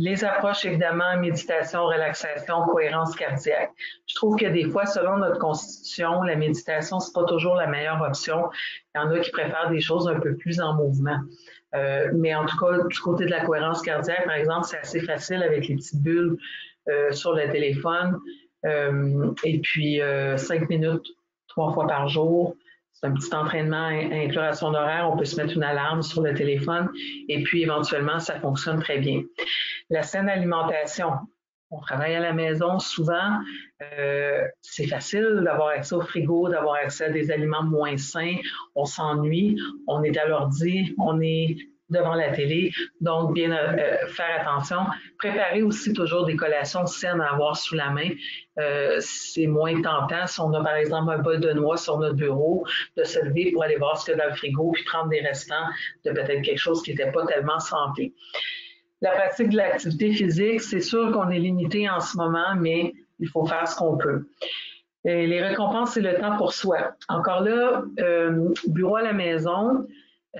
Les approches, évidemment, méditation, relaxation, cohérence cardiaque. Je trouve que des fois, selon notre constitution, la méditation, c'est pas toujours la meilleure option. Il y en a qui préfèrent des choses un peu plus en mouvement. Euh, mais en tout cas, du côté de la cohérence cardiaque, par exemple, c'est assez facile avec les petites bulles euh, sur le téléphone. et puis, cinq minutes trois fois par jour, c'est un petit entraînement à inclure à son horaire. On peut se mettre une alarme sur le téléphone et puis éventuellement, ça fonctionne très bien. La saine alimentation. On travaille à la maison souvent. Euh, c'est facile d'avoir accès au frigo, d'avoir accès à des aliments moins sains. On s'ennuie, on est à on est devant la télé. Donc, bien euh, faire attention. Préparer aussi toujours des collations saines à avoir sous la main. Euh, c'est moins tentant si on a par exemple un bol de noix sur notre bureau, de se lever pour aller voir ce qu'il y a dans le frigo, puis prendre des restants de peut-être quelque chose qui n'était pas tellement santé. La pratique de l'activité physique, c'est sûr qu'on est limité en ce moment, mais il faut faire ce qu'on peut. Les récompenses, c'est le temps pour soi. Encore là, euh, bureau à la maison,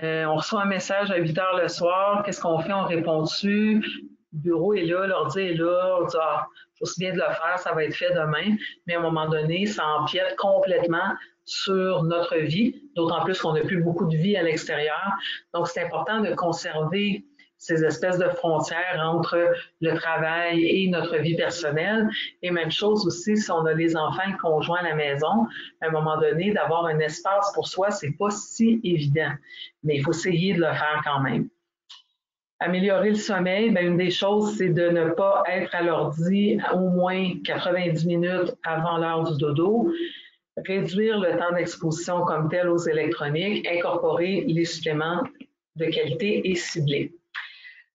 euh, on reçoit un message à 8 heures le soir. Qu'est-ce qu'on fait? On répond dessus. Le bureau est là, l'ordi est là. On dit, ah, je me souviens de le faire, ça va être fait demain. Mais à un moment donné, ça empiète complètement sur notre vie, d'autant plus qu'on n'a plus beaucoup de vie à l'extérieur. Donc, c'est important de conserver ces espèces de frontières entre le travail et notre vie personnelle. Et même chose aussi, si on a les enfants et le conjoint à la maison, à un moment donné, d'avoir un espace pour soi, c'est pas si évident. Mais il faut essayer de le faire quand même. Améliorer le sommeil, bien, une des choses, c'est de ne pas être à l'ordi au moins 90 minutes avant l'heure du dodo réduire le temps d'exposition comme tel aux électroniques, incorporer les suppléments de qualité et ciblés.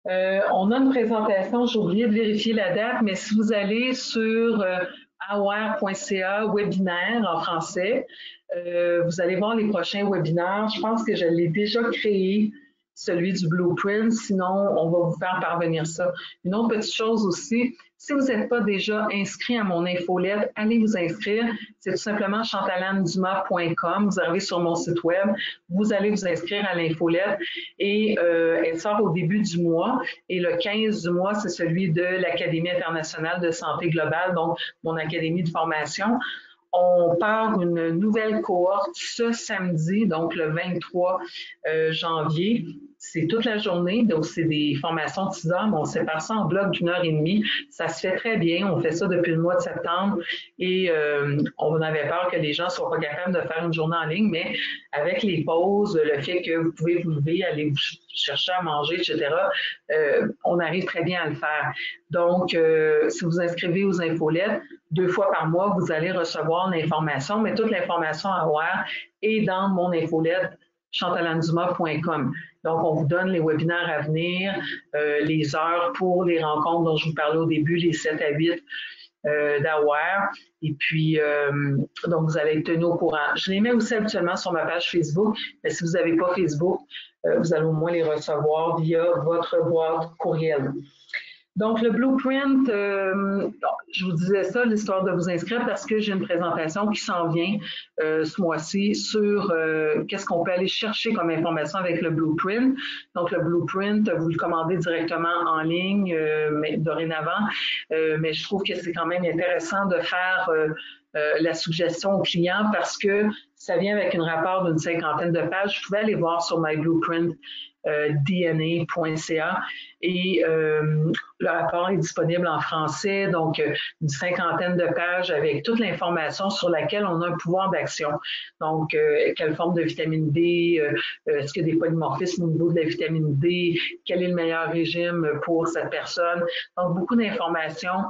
Euh, on a une présentation, j'ai oublié de vérifier la date, mais si vous allez sur euh, aware.ca webinaire en français, euh, vous allez voir les prochains webinaires. Je pense que je l'ai déjà créé celui du blueprint. Sinon, on va vous faire parvenir ça. Une autre petite chose aussi, si vous n'êtes pas déjà inscrit à mon infolette, allez vous inscrire. C'est tout simplement chantalandumas.com. Vous arrivez sur mon site web, vous allez vous inscrire à l'infolette et euh, elle sort au début du mois. Et le 15 du mois, c'est celui de l'Académie internationale de santé globale, donc mon académie de formation on part une nouvelle cohorte ce samedi, donc le 23 euh, janvier. C'est toute la journée, donc c'est des formations de 6 heures, mais on sépare ça en bloc d'une heure et demie. Ça se fait très bien. On fait ça depuis le mois de septembre et euh, on avait peur que les gens ne soient pas capables de faire une journée en ligne, mais avec les pauses, le fait que vous pouvez vous lever, aller vous chercher à manger, etc., euh, on arrive très bien à le faire. Donc, euh, si vous inscrivez aux infolettes, deux fois par mois, vous allez recevoir l'information, mais toute l'information à avoir est dans mon infolette chantalanduma.com. Donc, on vous donne les webinaires à venir, euh, les heures pour les rencontres dont je vous parlais au début, les 7 à 8 euh, d'Aware. Et puis, euh, donc, vous allez être tenu au courant. Je les mets aussi habituellement sur ma page Facebook, mais si vous n'avez pas Facebook, euh, vous allez au moins les recevoir via votre boîte courriel. Donc, le blueprint, euh, je vous disais ça, l'histoire de vous inscrire parce que j'ai une présentation qui s'en vient euh, ce mois-ci sur euh, qu'est-ce qu'on peut aller chercher comme information avec le blueprint. Donc, le blueprint, vous le commandez directement en ligne mais, dorénavant, mais je trouve que c'est quand même intéressant de faire la suggestion au client parce que ça vient avec un rapport d'une cinquantaine de pages. Vous pouvez aller voir sur My Blueprint euh, dna.ca et euh, le rapport est disponible en français, donc euh, une cinquantaine de pages avec toute l'information sur laquelle on a un pouvoir d'action. Donc, quelle forme de vitamine D, est-ce qu'il y a des polymorphismes au niveau de la vitamine D, quel est le meilleur régime pour cette personne. Donc, beaucoup d'informations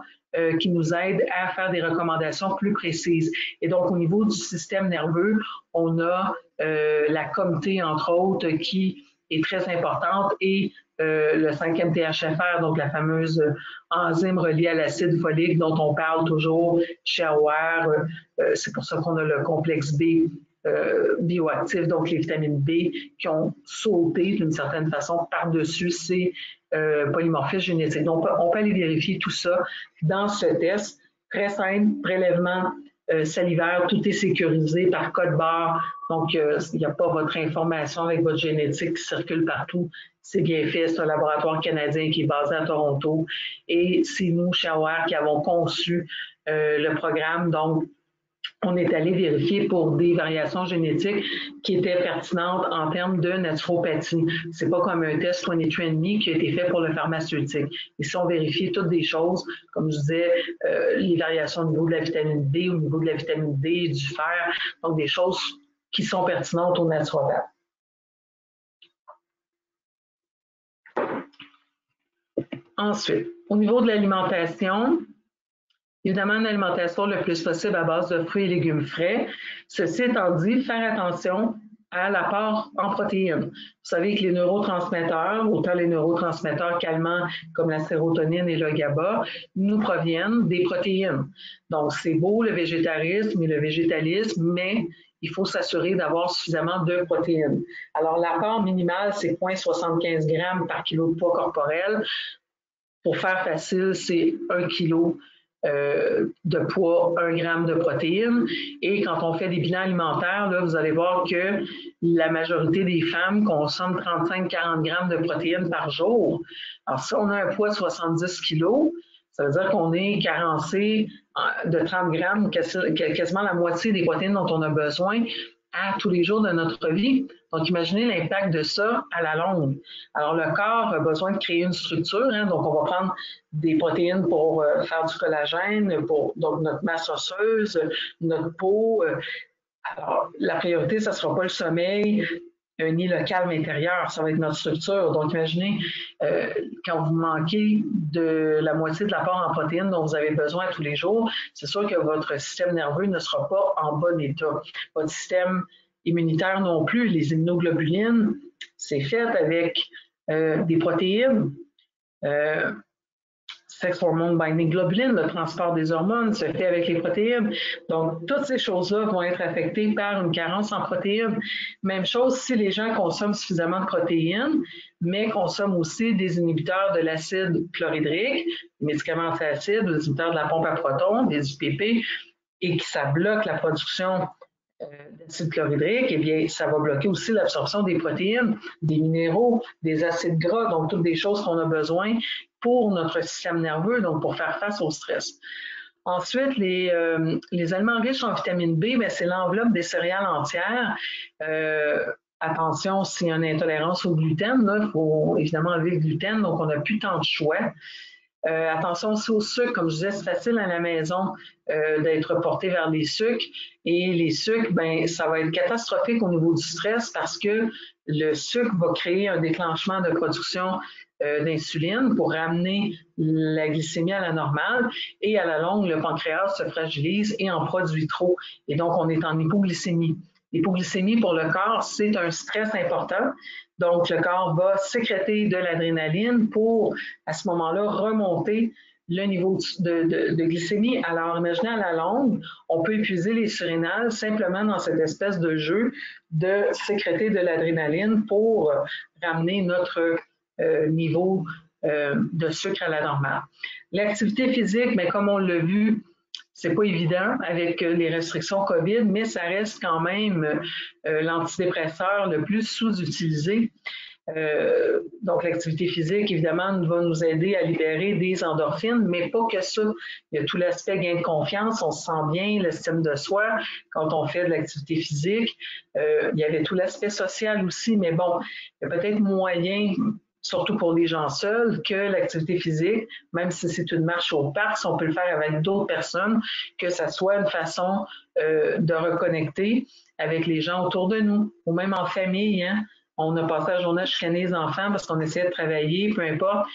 qui nous aident à faire des recommandations plus précises. Et donc, au niveau du système nerveux, on a la comité, entre autres, qui est très importante et euh, le 5e THFR, donc la fameuse enzyme reliée à l'acide folique dont on parle toujours chez AOR. Euh, c'est pour ça qu'on a le complexe B euh, bioactif, donc les vitamines B qui ont sauté d'une certaine façon par-dessus ces polymorphismes génétiques. Donc, on peut aller vérifier tout ça dans ce test. Très simple, prélèvement euh, salivaire, tout est sécurisé par code barre. Donc, euh, il n'y a pas votre information avec votre génétique qui circule partout. C'est bien fait. C'est un laboratoire canadien qui est basé à Toronto. Et c'est nous, chez AOR, qui avons conçu euh, le programme. Donc, on est allé vérifier pour des variations génétiques qui étaient pertinentes en termes de naturopathie. C'est pas comme un test 23andMe qui a été fait pour le pharmaceutique. Ici, on vérifie toutes des choses, comme je disais, euh, les variations au niveau de la vitamine D, au niveau de la vitamine D, du fer, donc des choses qui sont pertinentes au natural. Ensuite, au niveau de l'alimentation, évidemment, une alimentation le plus possible à base de fruits et légumes frais. Ceci étant dit, faire attention à l'apport en protéines. Vous savez que les neurotransmetteurs, autant les neurotransmetteurs calmants comme la sérotonine et le GABA, nous proviennent des protéines. Donc, c'est beau le végétarisme et le végétalisme, mais il faut s'assurer d'avoir suffisamment de protéines. Alors, l'apport minimal, c'est 0,75 g par kilo de poids corporel. Pour faire facile, c'est 1 kg euh, de poids, 1 gramme de protéines. Et quand on fait des bilans alimentaires, là, vous allez voir que la majorité des femmes consomment 35-40 grammes de protéines par jour. Alors, si on a un poids de 70 kg, ça veut dire qu'on est carencé euh, de 30 grammes, quasiment la moitié des protéines dont on a besoin à tous les jours de notre vie. Donc, imaginez l'impact de ça à la longue. Alors, le corps a besoin de créer une structure. Hein, donc, on va prendre des protéines pour euh, faire du collagène, pour donc notre masse osseuse, notre peau. Euh. alors, la priorité, ça ne sera pas le sommeil, ni le calme intérieur, ça va être notre structure. Donc, imaginez euh, quand vous manquez de la moitié de l'apport en protéines dont vous avez besoin tous les jours, c'est sûr que votre système nerveux ne sera pas en bon état. Votre système immunitaire non plus, les immunoglobulines, c'est fait avec euh, des protéines. Euh, sex hormone binding globulin, le transport des hormones se fait avec les protéines. Donc, toutes ces choses-là vont être affectées par une carence en protéines. Même chose si les gens consomment suffisamment de protéines, mais consomment aussi des inhibiteurs de l'acide chlorhydrique, des médicaments antiacides, des inhibiteurs de la pompe à protons, des UPP, et que ça bloque la production d'acide chlorhydrique, eh bien, ça va bloquer aussi l'absorption des protéines, des minéraux, des acides gras, donc toutes des choses qu'on a besoin pour notre système nerveux, donc pour faire face au stress. Ensuite, les, euh, les aliments riches en vitamine B, ben, c'est l'enveloppe des céréales entières. Euh, attention, s'il y a une intolérance au gluten, il faut évidemment enlever le gluten, donc on n'a plus tant de choix. Euh, attention aussi au sucre, comme je disais, c'est facile à la maison d'être porté vers les sucres. Et les sucres, ben, ça va être catastrophique au niveau du stress parce que le sucre va créer un déclenchement de production euh, d'insuline pour ramener la glycémie à la normale et à la longue, le pancréas se fragilise et en produit trop. Et donc, on est en hypoglycémie. L'hypoglycémie pour le corps, c'est un stress important. Donc, le corps va sécréter de l'adrénaline pour, à ce moment-là, remonter le niveau de, glycémie. Alors, imaginez à la longue, on peut épuiser les surrénales simplement dans cette espèce de jeu de sécréter de l'adrénaline pour ramener notre euh, niveau euh, de sucre à la normale. L'activité physique, mais comme on l'a vu, c'est pas évident avec euh, les restrictions COVID, mais ça reste quand même l'antidépresseur le plus sous-utilisé. donc, l'activité physique, évidemment, va nous aider à libérer des endorphines, mais pas que ça. Il y a tout l'aspect gain de confiance, on se sent bien, l'estime de soi quand on fait de l'activité physique. il y avait tout l'aspect social aussi, mais bon, il y a peut-être moyen surtout pour les gens seuls, que l'activité physique, même si c'est une marche au parc, si on peut le faire avec d'autres personnes, que ça soit une façon euh, de reconnecter avec les gens autour de nous, ou même en famille. Hein. On a passé la journée à chicaner les enfants parce qu'on essayait de travailler, peu importe,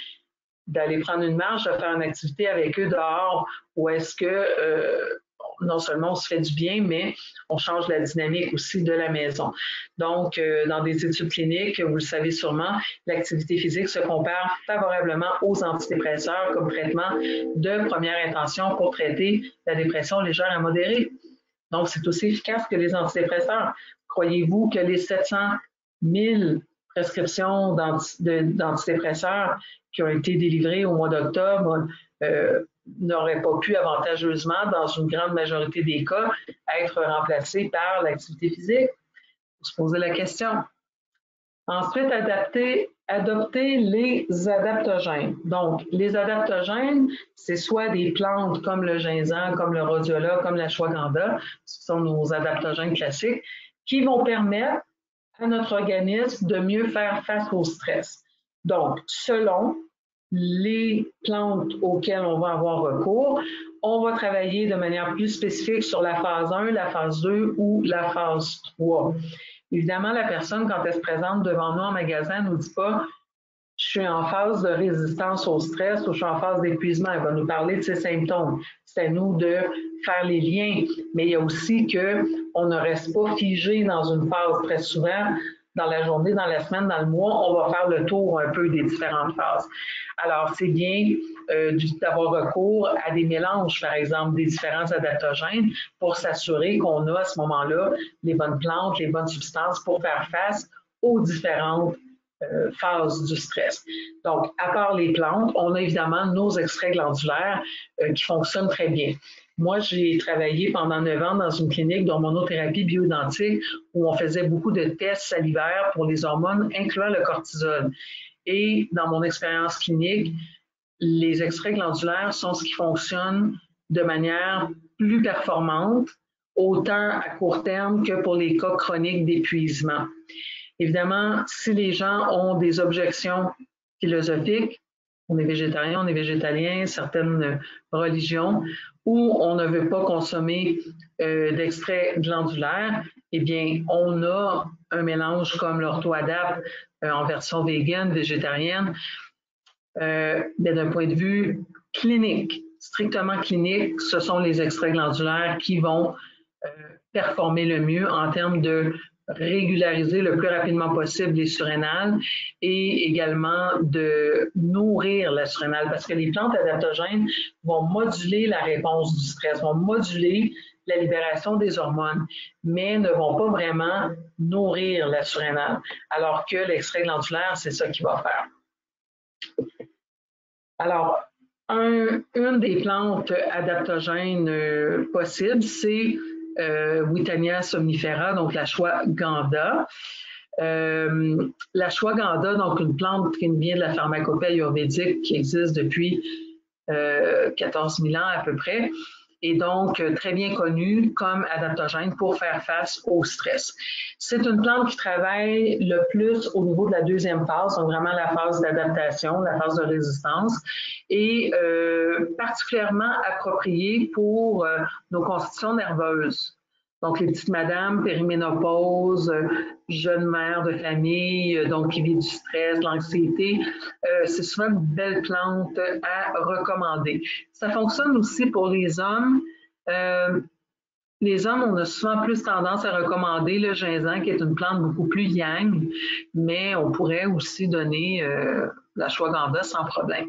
d'aller prendre une marche, de faire une activité avec eux dehors, ou est-ce que euh, non seulement on se fait du bien, mais on change la dynamique aussi de la maison. Donc, euh, dans des études cliniques, vous le savez sûrement, l'activité physique se compare favorablement aux antidépresseurs comme traitement de première intention pour traiter la dépression légère à modérée. Donc, c'est aussi efficace que les antidépresseurs. Croyez-vous que les 700 000 prescriptions d'antidépresseurs qui ont été délivrées au mois d'octobre euh, n'aurait pas pu avantageusement, dans une grande majorité des cas, être remplacé par l'activité physique? Faut se poser la question. Ensuite, adopter les adaptogènes. Donc, les adaptogènes, c'est soit des plantes comme le gingembre, comme le rhodiola, comme la ashwagandha, ce sont nos adaptogènes classiques, qui vont permettre à notre organisme de mieux faire face au stress. Donc, selon les plantes auxquelles on va avoir recours. On va travailler de manière plus spécifique sur la phase 1, la phase 2 ou la phase 3. Évidemment, la personne, quand elle se présente devant nous en magasin, ne nous dit pas je suis en phase de résistance au stress ou je suis en phase d'épuisement. Elle va nous parler de ses symptômes. C'est à nous de faire les liens. Mais il y a aussi qu'on ne reste pas figé dans une phase très souvent dans la journée, dans la semaine, dans le mois, on va faire le tour un peu des différentes phases. Alors, c'est bien euh, d'avoir recours à des mélanges, par exemple, des différents adaptogènes pour s'assurer qu'on a à ce moment-là les bonnes plantes, les bonnes substances pour faire face aux différentes euh, phases du stress. Donc, à part les plantes, on a évidemment nos extraits glandulaires euh, qui fonctionnent très bien. Moi, j'ai travaillé pendant neuf ans dans une clinique d'hormonothérapie bioidentique où on faisait beaucoup de tests salivaires pour les hormones, incluant le cortisol. Et dans mon expérience clinique, les extraits glandulaires sont ce qui fonctionne de manière plus performante, autant à court terme que pour les cas chroniques d'épuisement. Évidemment, si les gens ont des objections philosophiques, on est végétarien, on est végétalien, certaines religions, ou on ne veut pas consommer euh, d'extrait glandulaire, eh bien, on a un mélange comme l'orthoadapt euh, en version végane, végétarienne, euh, d'un point de vue clinique, strictement clinique, ce sont les extraits glandulaires qui vont euh, performer le mieux en termes de régulariser le plus rapidement possible les surrénales et également de nourrir la surrénale parce que les plantes adaptogènes vont moduler la réponse du stress, vont moduler la libération des hormones, mais ne vont pas vraiment nourrir la surrénale, alors que l'extrait glandulaire, c'est ça qu'il va faire. Alors, une des plantes adaptogènes euh, possibles, c'est euh, somnifera, donc la ganda. Euh, la ganda, donc une plante qui vient de la pharmacopée ayurvédique qui existe depuis euh, 14 000 ans à peu près, et donc euh, très bien connue comme adaptogène pour faire face au stress. C'est une plante qui travaille le plus au niveau de la deuxième phase, donc vraiment la phase d'adaptation, la phase de résistance, et euh, particulièrement appropriée pour euh, nos constitutions nerveuses. Donc, les petites madames, périménopause, jeunes mères de famille, donc qui vivent du stress, de l'anxiété, euh, c'est souvent une belle plante à recommander. Ça fonctionne aussi pour les hommes. Euh, les hommes, on a souvent plus tendance à recommander le ginsan, qui est une plante beaucoup plus yang, mais on pourrait aussi donner euh, la ashwagandha sans problème.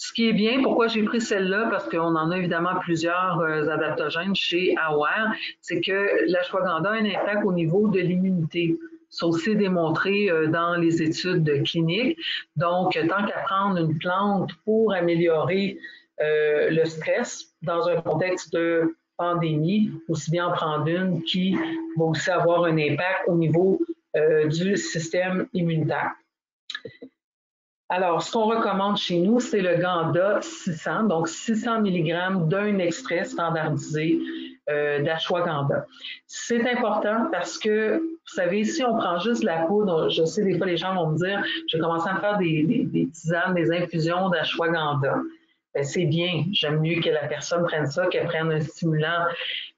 Ce qui est bien, pourquoi j'ai pris celle-là, parce qu'on en a évidemment plusieurs euh, adaptogènes chez Aware, c'est que l'ashwagandha a un impact au niveau de l'immunité. C'est aussi démontré euh, dans les études cliniques. Donc, tant qu'à prendre une plante pour améliorer euh, le stress dans un contexte de pandémie, aussi bien en prendre une qui va aussi avoir un impact au niveau du système immunitaire. Alors, ce qu'on recommande chez nous, c'est le Ganda 600, donc 600 mg d'un extrait standardisé euh, d'ashwagandha. C'est important parce que, vous savez, si on prend juste la poudre, je sais des fois les gens vont me dire, je vais commencer à faire des, des, tisanes, des infusions d'ashwagandha. Ben, c'est bien, j'aime mieux que la personne prenne ça, qu'elle prenne un stimulant,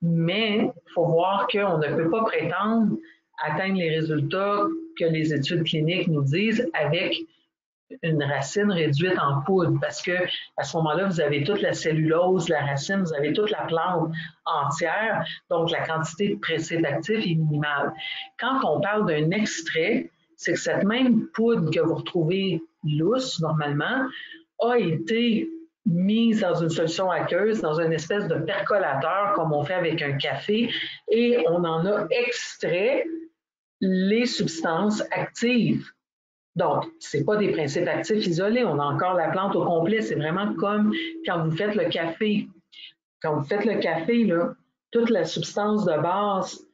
mais il faut voir qu'on ne peut pas prétendre atteindre les résultats que les études cliniques nous disent avec une racine réduite en poudre parce que à ce moment-là, vous avez toute la cellulose, la racine, vous avez toute la plante entière, donc la quantité de précédent actif est minimale. Quand on parle d'un extrait, c'est que cette même poudre que vous retrouvez lousse normalement a été mise dans une solution aqueuse, dans une espèce de percolateur comme on fait avec un café, et on en a extrait les substances actives donc, ce n'est pas des principes actifs isolés, on a encore la plante au complet. C'est vraiment comme quand vous faites le café. Quand vous faites le café, toute la substance de base,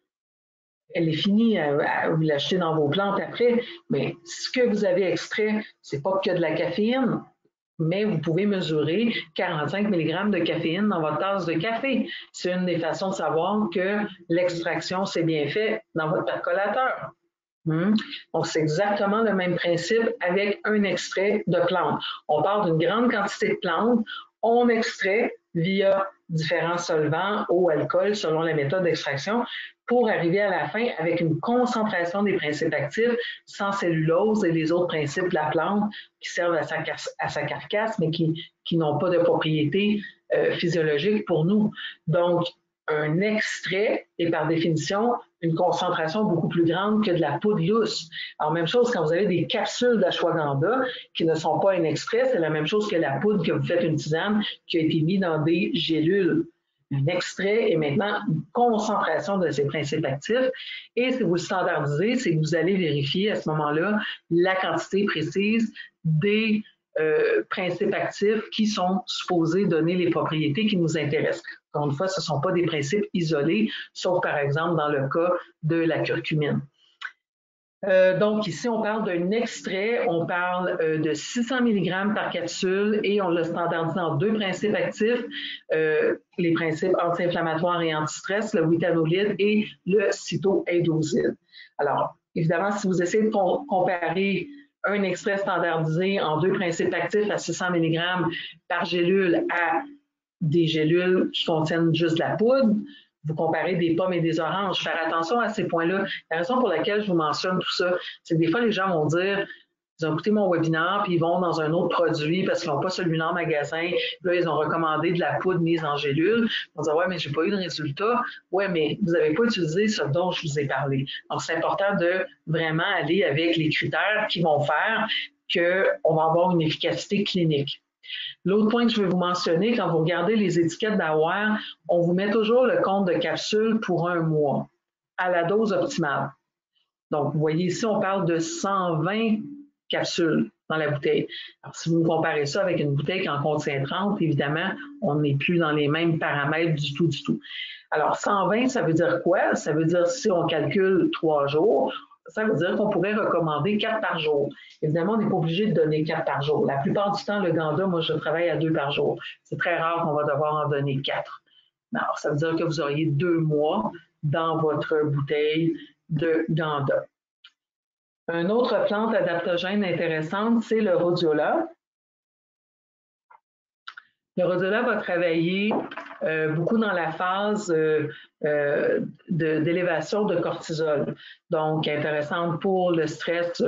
elle est finie, à, vous l'achetez dans vos plantes après, mais ce que vous avez extrait, ce n'est pas que de la caféine, mais vous pouvez mesurer 45 mg de caféine dans votre tasse de café. C'est une des façons de savoir que l'extraction s'est bien faite dans votre percolateur. Hmm? Donc, c'est exactement le même principe avec un extrait de plante. On part d'une grande quantité de plantes, on extrait via différents solvants, eau, alcool, selon la méthode d'extraction, pour arriver à la fin avec une concentration des principes actifs sans cellulose et les autres principes de la plante qui servent à sa, carcasse, mais qui, n'ont pas de propriétés euh, physiologiques pour nous. Donc, un extrait est par définition une concentration beaucoup plus grande que de la poudre lousse. Alors, même chose quand vous avez des capsules d'ashwagandha qui ne sont pas un extrait, c'est la même chose que la poudre que vous faites une tisane qui a été mise dans des gélules. Un extrait est maintenant une concentration de ces principes actifs. Et si vous le standardisez, c'est que vous allez vérifier à ce moment-là la quantité précise des euh, principes actifs qui sont supposés donner les propriétés qui nous intéressent. Encore une fois, ce ne sont pas des principes isolés, sauf par exemple dans le cas de la curcumine. Euh, donc ici, on parle d'un extrait, on parle euh, de 600 mg par capsule et on l'a standardisé en deux principes actifs, les principes anti-inflammatoires et anti-stress, le witanolide et le cytoindoside. Alors, évidemment, si vous essayez de comparer un extrait standardisé en deux principes actifs à 600 mg par gélule à des gélules qui contiennent juste la poudre. Vous comparez des pommes et des oranges. Faire attention à ces points-là. La raison pour laquelle je vous mentionne tout ça, c'est que des fois, les gens vont dire ils ont écouté mon webinaire, puis ils vont dans un autre produit parce qu'ils n'ont pas celui-là en magasin. là, ils ont recommandé de la poudre mise en gélule. Vont dire, ouais, mais j'ai pas eu de résultat. Ouais, mais vous n'avez pas utilisé ce dont je vous ai parlé. Donc, c'est important de vraiment aller avec les critères qui vont faire qu'on va avoir une efficacité clinique. L'autre point que je vais vous mentionner, quand vous regardez les étiquettes d'AWARE, on vous met toujours le compte de capsule pour un mois à la dose optimale. Donc, vous voyez ici, on parle de 120 capsules dans la bouteille. Alors, si vous comparez ça avec une bouteille qui en contient 30, évidemment, on n'est plus dans les mêmes paramètres du tout, du tout. Alors, 120, ça veut dire quoi? Ça veut dire si on calcule trois jours, ça veut dire qu'on pourrait recommander quatre par jour. Évidemment, on n'est pas obligé de donner quatre par jour. La plupart du temps, le Ganda, moi, je travaille à deux par jour. C'est très rare qu'on va devoir en donner quatre. Alors, ça veut dire que vous auriez deux mois dans votre bouteille de Ganda. Une autre plante adaptogène intéressante, c'est le rhodiola. Le rhodiola va travailler euh, beaucoup dans la phase euh, euh, d'élévation de, cortisol, donc intéressante pour le stress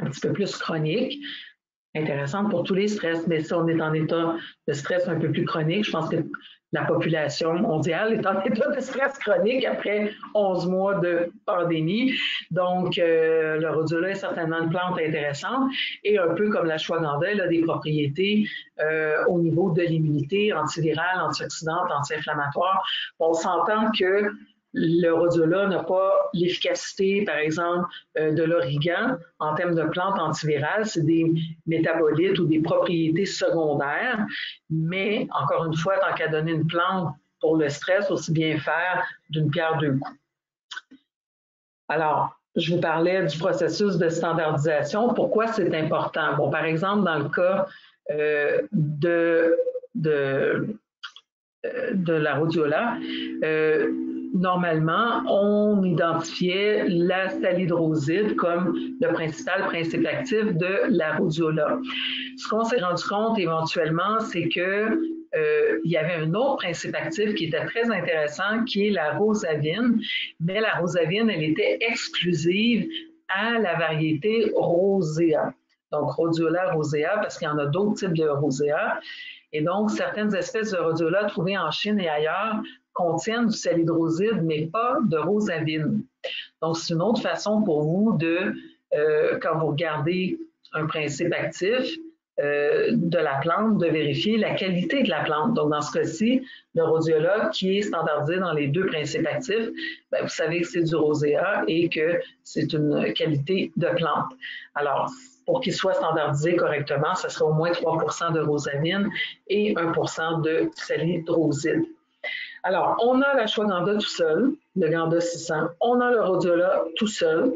un petit peu plus chronique, intéressante pour tous les stress, mais si on est en état de stress un peu plus chronique, je pense que la population mondiale est en état de stress chronique après 11 mois de pandémie. Donc, euh, le rhodiola est certainement une plante intéressante et un peu comme la chouaganda, elle a des propriétés euh, au niveau de l'immunité antivirale, antioxydante, anti-inflammatoire. On s'entend que le rhodiola n'a pas l'efficacité, par exemple, euh, de l'origan en termes de plantes antivirales. C'est des métabolites ou des propriétés secondaires. Mais, encore une fois, tant qu'à donner une plante pour le stress, aussi bien faire d'une pierre deux coups. Alors, je vous parlais du processus de standardisation. Pourquoi c'est important? Bon, par exemple, dans le cas euh, euh, de, la rhodiola, normalement, on identifiait la salidroside comme le principal principe actif de la rhodiola. Ce qu'on s'est rendu compte éventuellement, c'est que euh, il y avait un autre principe actif qui était très intéressant, qui est la rosavine, mais la rosavine, elle était exclusive à la variété rosea. Donc, rhodiola rosea, parce qu'il y en a d'autres types de rosea. Et donc, certaines espèces de rhodiola trouvées en Chine et ailleurs contiennent du salidroside, mais pas de rosavine. Donc, c'est une autre façon pour vous de, euh, quand vous regardez un principe actif euh, de la plante, de vérifier la qualité de la plante. Donc, dans ce cas-ci, le rhodiola qui est standardisé dans les deux principes actifs, ben, vous savez que c'est du rosea et que c'est une qualité de plante. Alors, pour qu'il soit standardisé correctement, ce sera au moins 3% de rosavine et 1% de salidroside. Alors, on a la l'ashwagandha tout seul, le Ganda 600. On a le rhodiola tout seul,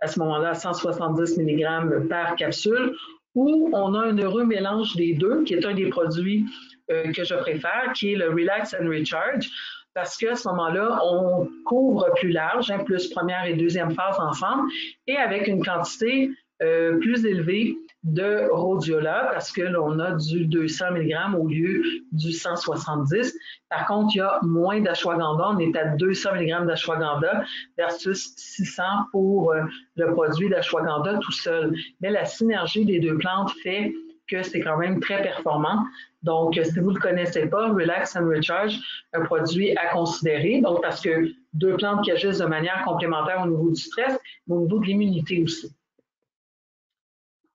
à ce moment-là, 170 mg par capsule, ou on a un heureux mélange des deux, qui est un des produits euh, que je préfère, qui est le Relax and Recharge. parce qu'à ce moment-là, on couvre plus large, hein, plus première et deuxième phase ensemble, et avec une quantité euh, plus élevée de rhodiola parce que l'on a du 200 mg au lieu du 170. Par contre, il y a moins d'ashwagandha. On est à 200 mg d'ashwagandha versus 600 pour euh, le produit d'ashwagandha tout seul. Mais la synergie des deux plantes fait que c'est quand même très performant. Donc, si vous ne le connaissez pas, Relax and Recharge, un produit à considérer. Donc, parce que deux plantes qui agissent de manière complémentaire au niveau du stress, mais au niveau de l'immunité aussi.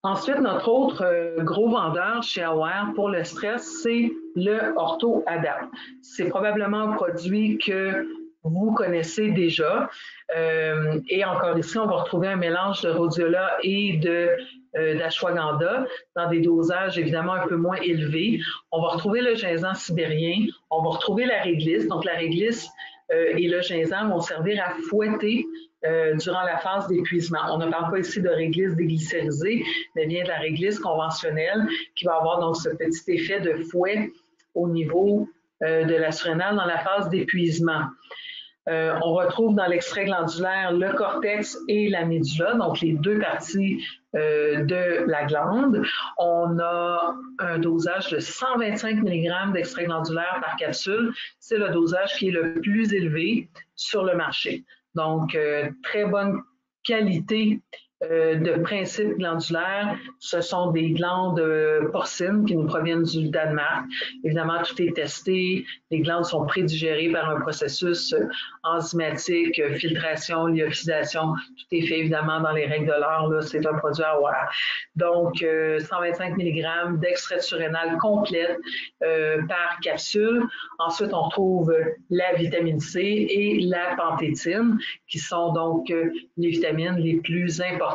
Ensuite, notre autre euh, gros vendeur chez Aware pour le stress, c'est le Ortho Adapt. C'est probablement un produit que vous connaissez déjà. Euh, et encore ici, on va retrouver un mélange de rhodiola et de euh, d'ashwagandha dans des dosages évidemment un peu moins élevés. On va retrouver le ginsan sibérien, on va retrouver la réglisse. Donc la réglisse et le ginsan vont servir à fouetter euh, durant la phase d'épuisement. On ne parle pas ici de réglisse déglycérisée, mais bien de la réglisse conventionnelle qui va avoir donc ce petit effet de fouet au niveau euh, de la surrénale dans la phase d'épuisement. Euh, on retrouve dans l'extrait glandulaire le cortex et la médula, donc les deux parties de la glande. On a un dosage de 125 mg d'extrait glandulaire par capsule. C'est le dosage qui est le plus élevé sur le marché. Donc, euh, très bonne qualité de principe glandulaire, ce sont des glandes euh, porcines qui nous proviennent du Danemark. Évidemment, tout est testé. Les glandes sont prédigérées par un processus euh, enzymatique, filtration, lyophilation. Tout est fait évidemment dans les règles de l'art. C'est un produit à avoir. Donc, 125 mg d'extrait surrénal complète par capsule. Ensuite, on trouve la vitamine C et la panthétine, qui sont donc les vitamines les plus importantes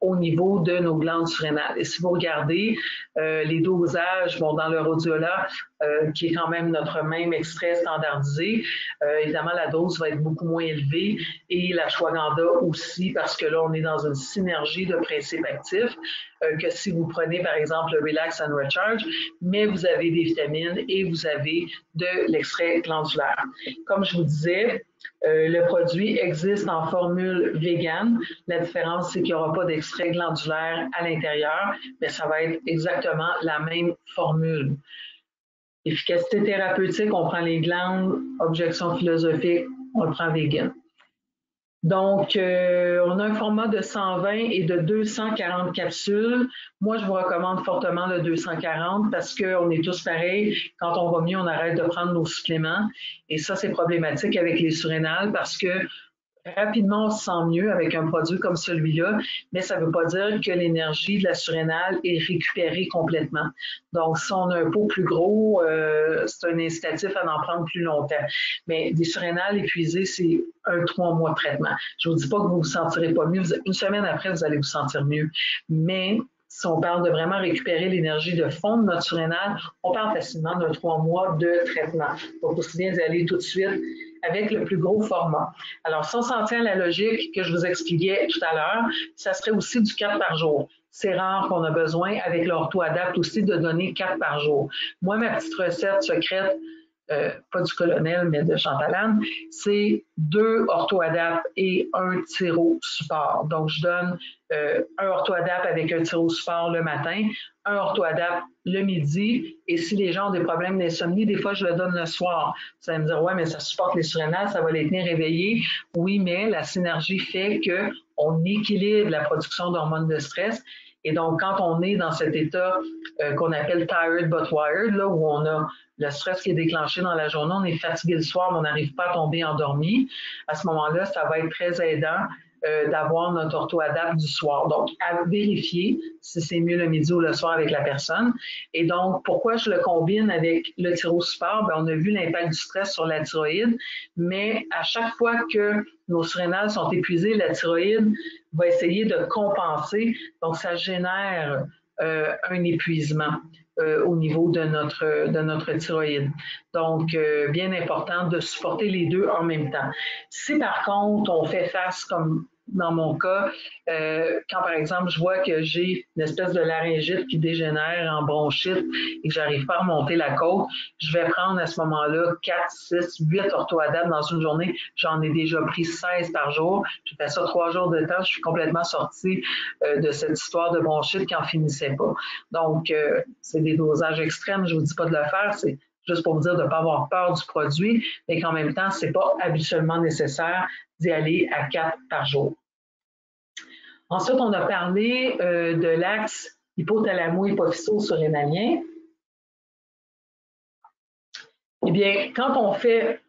au niveau de nos glandes surrénales. Et si vous regardez, euh, les dosages vont dans le rhodiola, euh, qui est quand même notre même extrait standardisé. Euh, évidemment, la dose va être beaucoup moins élevée et la shwaganda aussi, parce que là, on est dans une synergie de principes actifs que si vous prenez, par exemple, le Relax and Recharge, mais vous avez des vitamines et vous avez de l'extrait glandulaire. Comme je vous disais, euh, le produit existe en formule vegan. La différence, c'est qu'il n'y aura pas d'extrait glandulaire à l'intérieur, mais ça va être exactement la même formule. Efficacité thérapeutique, on prend les glandes. Objection philosophique, on le prend vegan. Donc, euh, on a un format de 120 et de 240 capsules. Moi, je vous recommande fortement le 240 parce qu'on est tous pareils. Quand on va mieux, on arrête de prendre nos suppléments. Et ça, c'est problématique avec les surrénales parce que rapidement, on se sent mieux avec un produit comme celui-là, mais ça ne veut pas dire que l'énergie de la surrénale est récupérée complètement. Donc, si on a un pot plus gros, euh, c'est un incitatif à en prendre plus longtemps. Mais des surrénales épuisées, c'est un trois mois de traitement. Je ne vous dis pas que vous vous sentirez pas mieux. Une semaine après, vous allez vous sentir mieux. Mais si on parle de vraiment récupérer l'énergie de fond de notre surrénale, on parle facilement d'un trois mois de traitement. Donc, aussi bien d'y aller tout de suite avec le plus gros format. Alors, si on s'en tient à la logique que je vous expliquais tout à l'heure, ça serait aussi du 4 par jour. C'est rare qu'on a besoin, avec l'ortho-adapt aussi, de donner 4 par jour. Moi, ma petite recette secrète, euh, pas du colonel, mais de Chantalane, c'est deux ortho-adapt et un tiro support. Donc, je donne euh, un ortho-adapt avec un tiro support le matin, un ortho-adapt le midi, et si les gens ont des problèmes d'insomnie, des fois, je le donne le soir. Vous allez me dire, ouais, mais ça supporte les surrénales, ça va les tenir réveillés. Oui, mais la synergie fait qu'on équilibre la production d'hormones de stress et donc, quand on est dans cet état euh, qu'on appelle tired but wired, là où on a le stress qui est déclenché dans la journée, on est fatigué le soir, mais on n'arrive pas à tomber endormi, à ce moment-là, ça va être très aidant euh, d'avoir notre ortho-adapt du soir. Donc, à vérifier si c'est mieux le midi ou le soir avec la personne. Et donc, pourquoi je le combine avec le tyrosupport? Ben, on a vu l'impact du stress sur la thyroïde, mais à chaque fois que nos surrénales sont épuisées, la thyroïde va essayer de compenser. Donc, ça génère euh, un épuisement. Euh, au niveau de notre, de notre thyroïde. Donc, bien important de supporter les deux en même temps. Si par contre, on fait face, comme dans mon cas, euh, quand par exemple je vois que j'ai une espèce de laryngite qui dégénère en bronchite et que j'arrive pas à remonter la côte, je vais prendre à ce moment-là 4, 6, 8 orthoadaptes dans une journée. J'en ai déjà pris 16 par jour. J'ai fait ça trois jours de temps. Je suis complètement sortie euh, de cette histoire de bronchite qui en finissait pas. Donc, euh, c'est des dosages extrêmes. Je vous dis pas de le faire. C'est juste pour vous dire de ne pas avoir peur du produit, mais qu'en même temps, ce n'est pas habituellement nécessaire d'y aller à 4 par jour. Ensuite, on a parlé euh, de l'axe hypothalamo-hypophyso-surrénalien. Eh bien, quand on fait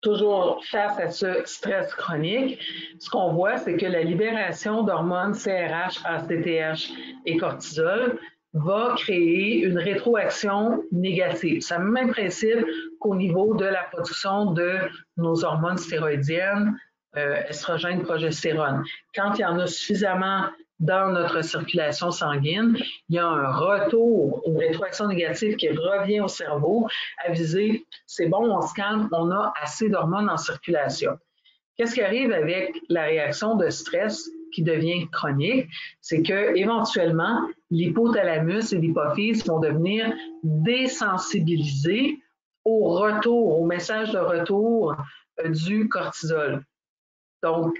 toujours face à ce stress chronique, ce qu'on voit, c'est que la libération d'hormones CRH, ACTH et cortisol va créer une rétroaction négative. C'est le même principe qu'au niveau de la production de nos hormones stéroïdiennes, euh, estrogène, progestérone. Quand il y en a suffisamment dans notre circulation sanguine, il y a un retour, une rétroaction négative qui revient au cerveau à viser, c'est bon, on scanne, on a assez d'hormones en circulation. Qu'est-ce qui arrive avec la réaction de stress qui devient chronique? C'est que éventuellement, l'hypothalamus et l'hypophyse vont devenir désensibilisés au retour, au message de retour euh, du cortisol. Donc,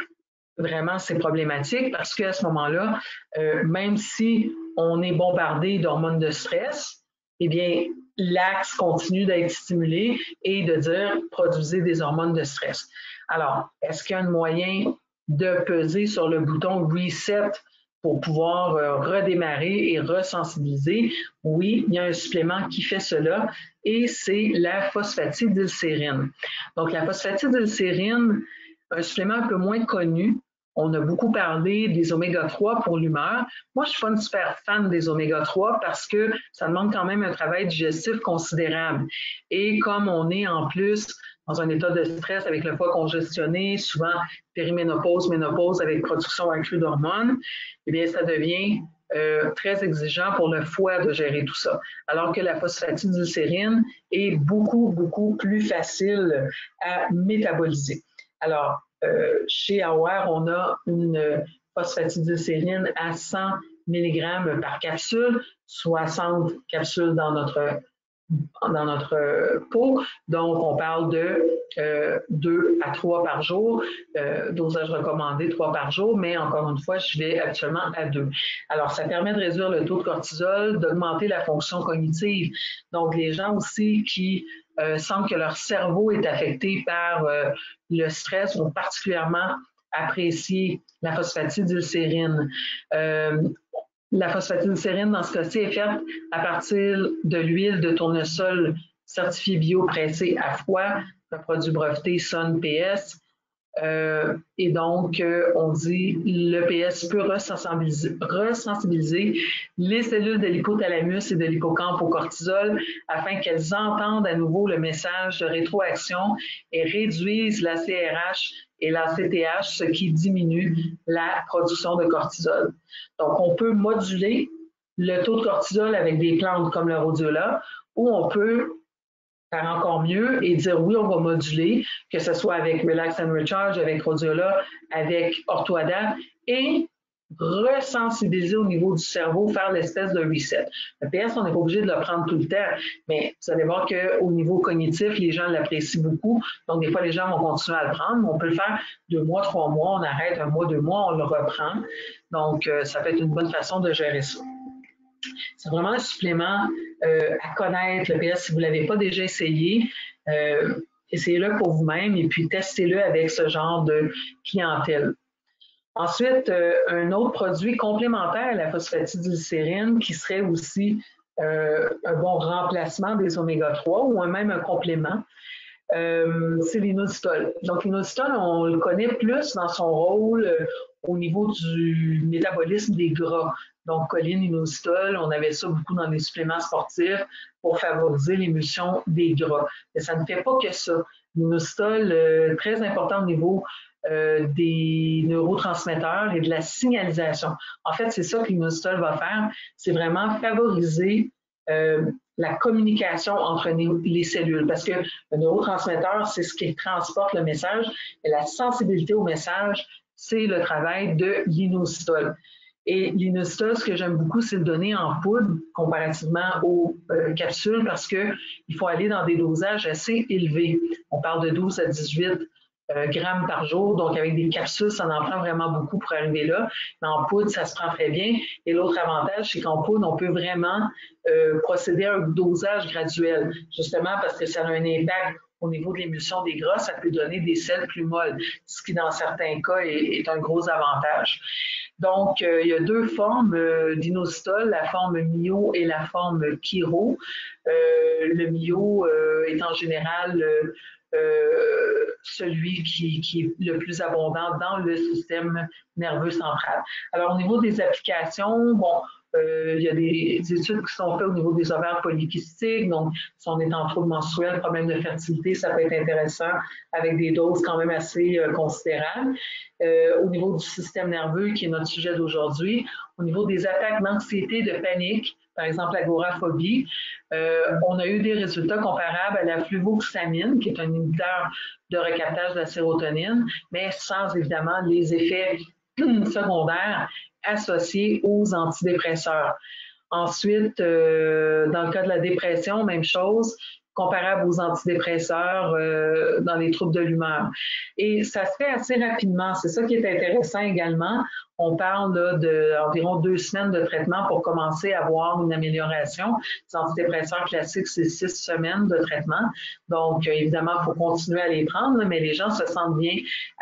vraiment, c'est problématique parce qu'à ce moment-là, euh, même si on est bombardé d'hormones de stress, eh bien, l'axe continue d'être stimulé et de dire produisez des hormones de stress. Alors, est-ce qu'il y a un moyen de peser sur le bouton reset pour pouvoir euh, redémarrer et resensibiliser? Oui, il y a un supplément qui fait cela et c'est la phosphatidylsérine. Donc, la phosphatidylsérine, un supplément un peu moins connu. On a beaucoup parlé des oméga 3 pour l'humeur. Moi, je suis pas une super fan des oméga 3 parce que ça demande quand même un travail digestif considérable. Et comme on est en plus dans un état de stress avec le foie congestionné, souvent périménopause, ménopause avec production accrue d'hormones, eh bien, ça devient euh, très exigeant pour le foie de gérer tout ça. Alors que la phosphatidylsérine est beaucoup, beaucoup plus facile à métaboliser. Alors, euh, chez Aware, on a une phosphatidylsérine à 100 mg par capsule, 60 capsules dans notre dans notre peau. Donc, on parle de euh, 2 à 3 par jour, euh, dosage recommandé 3 par jour, mais encore une fois, je vais actuellement à 2. Alors, ça permet de réduire le taux de cortisol, d'augmenter la fonction cognitive. Donc, les gens aussi qui euh, sentent que leur cerveau est affecté par euh, le stress vont particulièrement apprécier la phosphatidylsérine. Euh, la phosphatidylsérine, dans ce cas-ci, est faite à partir de l'huile de tournesol certifiée bio pressée à froid, un produit breveté SON PS. Euh, et donc, euh, on dit l'EPS peut resensibiliser, les cellules de l'hypothalamus et de l'hippocampe au cortisol afin qu'elles entendent à nouveau le message de rétroaction et réduisent la CRH et la CTH, ce qui diminue la production de cortisol. Donc, on peut moduler le taux de cortisol avec des plantes comme le rhodiola ou on peut faire encore mieux et dire oui, on va moduler, que ce soit avec Relax and Recharge, avec Rhodiola, avec Orthoada, et resensibiliser au niveau du cerveau, faire l'espèce de reset. Le PS, on n'est pas obligé de le prendre tout le temps, mais vous allez voir qu'au niveau cognitif, les gens l'apprécient beaucoup. Donc, des fois, les gens vont continuer à le prendre. On peut le faire deux mois, trois mois, on arrête un mois, deux mois, on le reprend. Donc, euh, ça peut être une bonne façon de gérer ça. C'est vraiment un supplément euh, à connaître, le PS, si vous ne l'avez pas déjà essayé. Euh, essayez-le pour vous-même et puis testez-le avec ce genre de clientèle. Ensuite, euh, un autre produit complémentaire à la phosphatidylsérine qui serait aussi un bon remplacement des oméga 3 ou même un complément, c'est l'inositol. Donc, l'inositol, on le connaît plus dans son rôle au niveau du métabolisme des gras. Donc, choline, inositol, on avait ça beaucoup dans les suppléments sportifs pour favoriser l'émulsion des gras. Mais ça ne fait pas que ça. L'inositol, euh, très important au niveau euh, des neurotransmetteurs et de la signalisation. En fait, c'est ça que l'inositol va faire, c'est vraiment favoriser euh, la communication entre les cellules, parce que le neurotransmetteur, c'est ce qui transporte le message, et la sensibilité au message, c'est le travail de l'inostole. Et l'inostole, ce que j'aime beaucoup, c'est le donner en poudre comparativement aux euh, capsules parce qu'il faut aller dans des dosages assez élevés. On parle de 12 à 18 euh, grammes par jour. Donc, avec des capsules, ça en prend vraiment beaucoup pour arriver là. Mais en poudre, ça se prend très bien. Et l'autre avantage, c'est qu'en poudre, on peut vraiment euh, procéder à un dosage graduel, justement parce que ça a un impact au niveau de l'émulsion des gras, ça peut donner des selles plus molles, ce qui, dans certains cas, est, un gros avantage. Donc, euh, il y a deux formes euh, d'inostol, la forme myo et la forme chiro. le myo est en général euh, celui qui, est le plus abondant dans le système nerveux central. Alors, au niveau des applications, bon, euh, il y a des, études qui sont faites au niveau des ovaires polykystiques. Donc, si on est en trouble menstruel, problème de fertilité, ça peut être intéressant avec des doses quand même assez euh, considérables. au niveau du système nerveux, qui est notre sujet d'aujourd'hui, au niveau des attaques d'anxiété, de panique, par exemple l'agoraphobie, euh, on a eu des résultats comparables à la fluvoxamine, qui est un inhibiteur de recaptage de la sérotonine, mais sans évidemment les effets secondaires associés aux antidépresseurs. Ensuite, euh, dans le cas de la dépression, même chose, comparable aux antidépresseurs euh, dans les troubles de l'humeur. Et ça se fait assez rapidement. C'est ça qui est intéressant également. On parle d'environ deux semaines de traitement pour commencer à voir une amélioration. Les antidépresseurs classiques, c'est six semaines de traitement. Donc, évidemment, il faut continuer à les prendre, mais les gens se sentent bien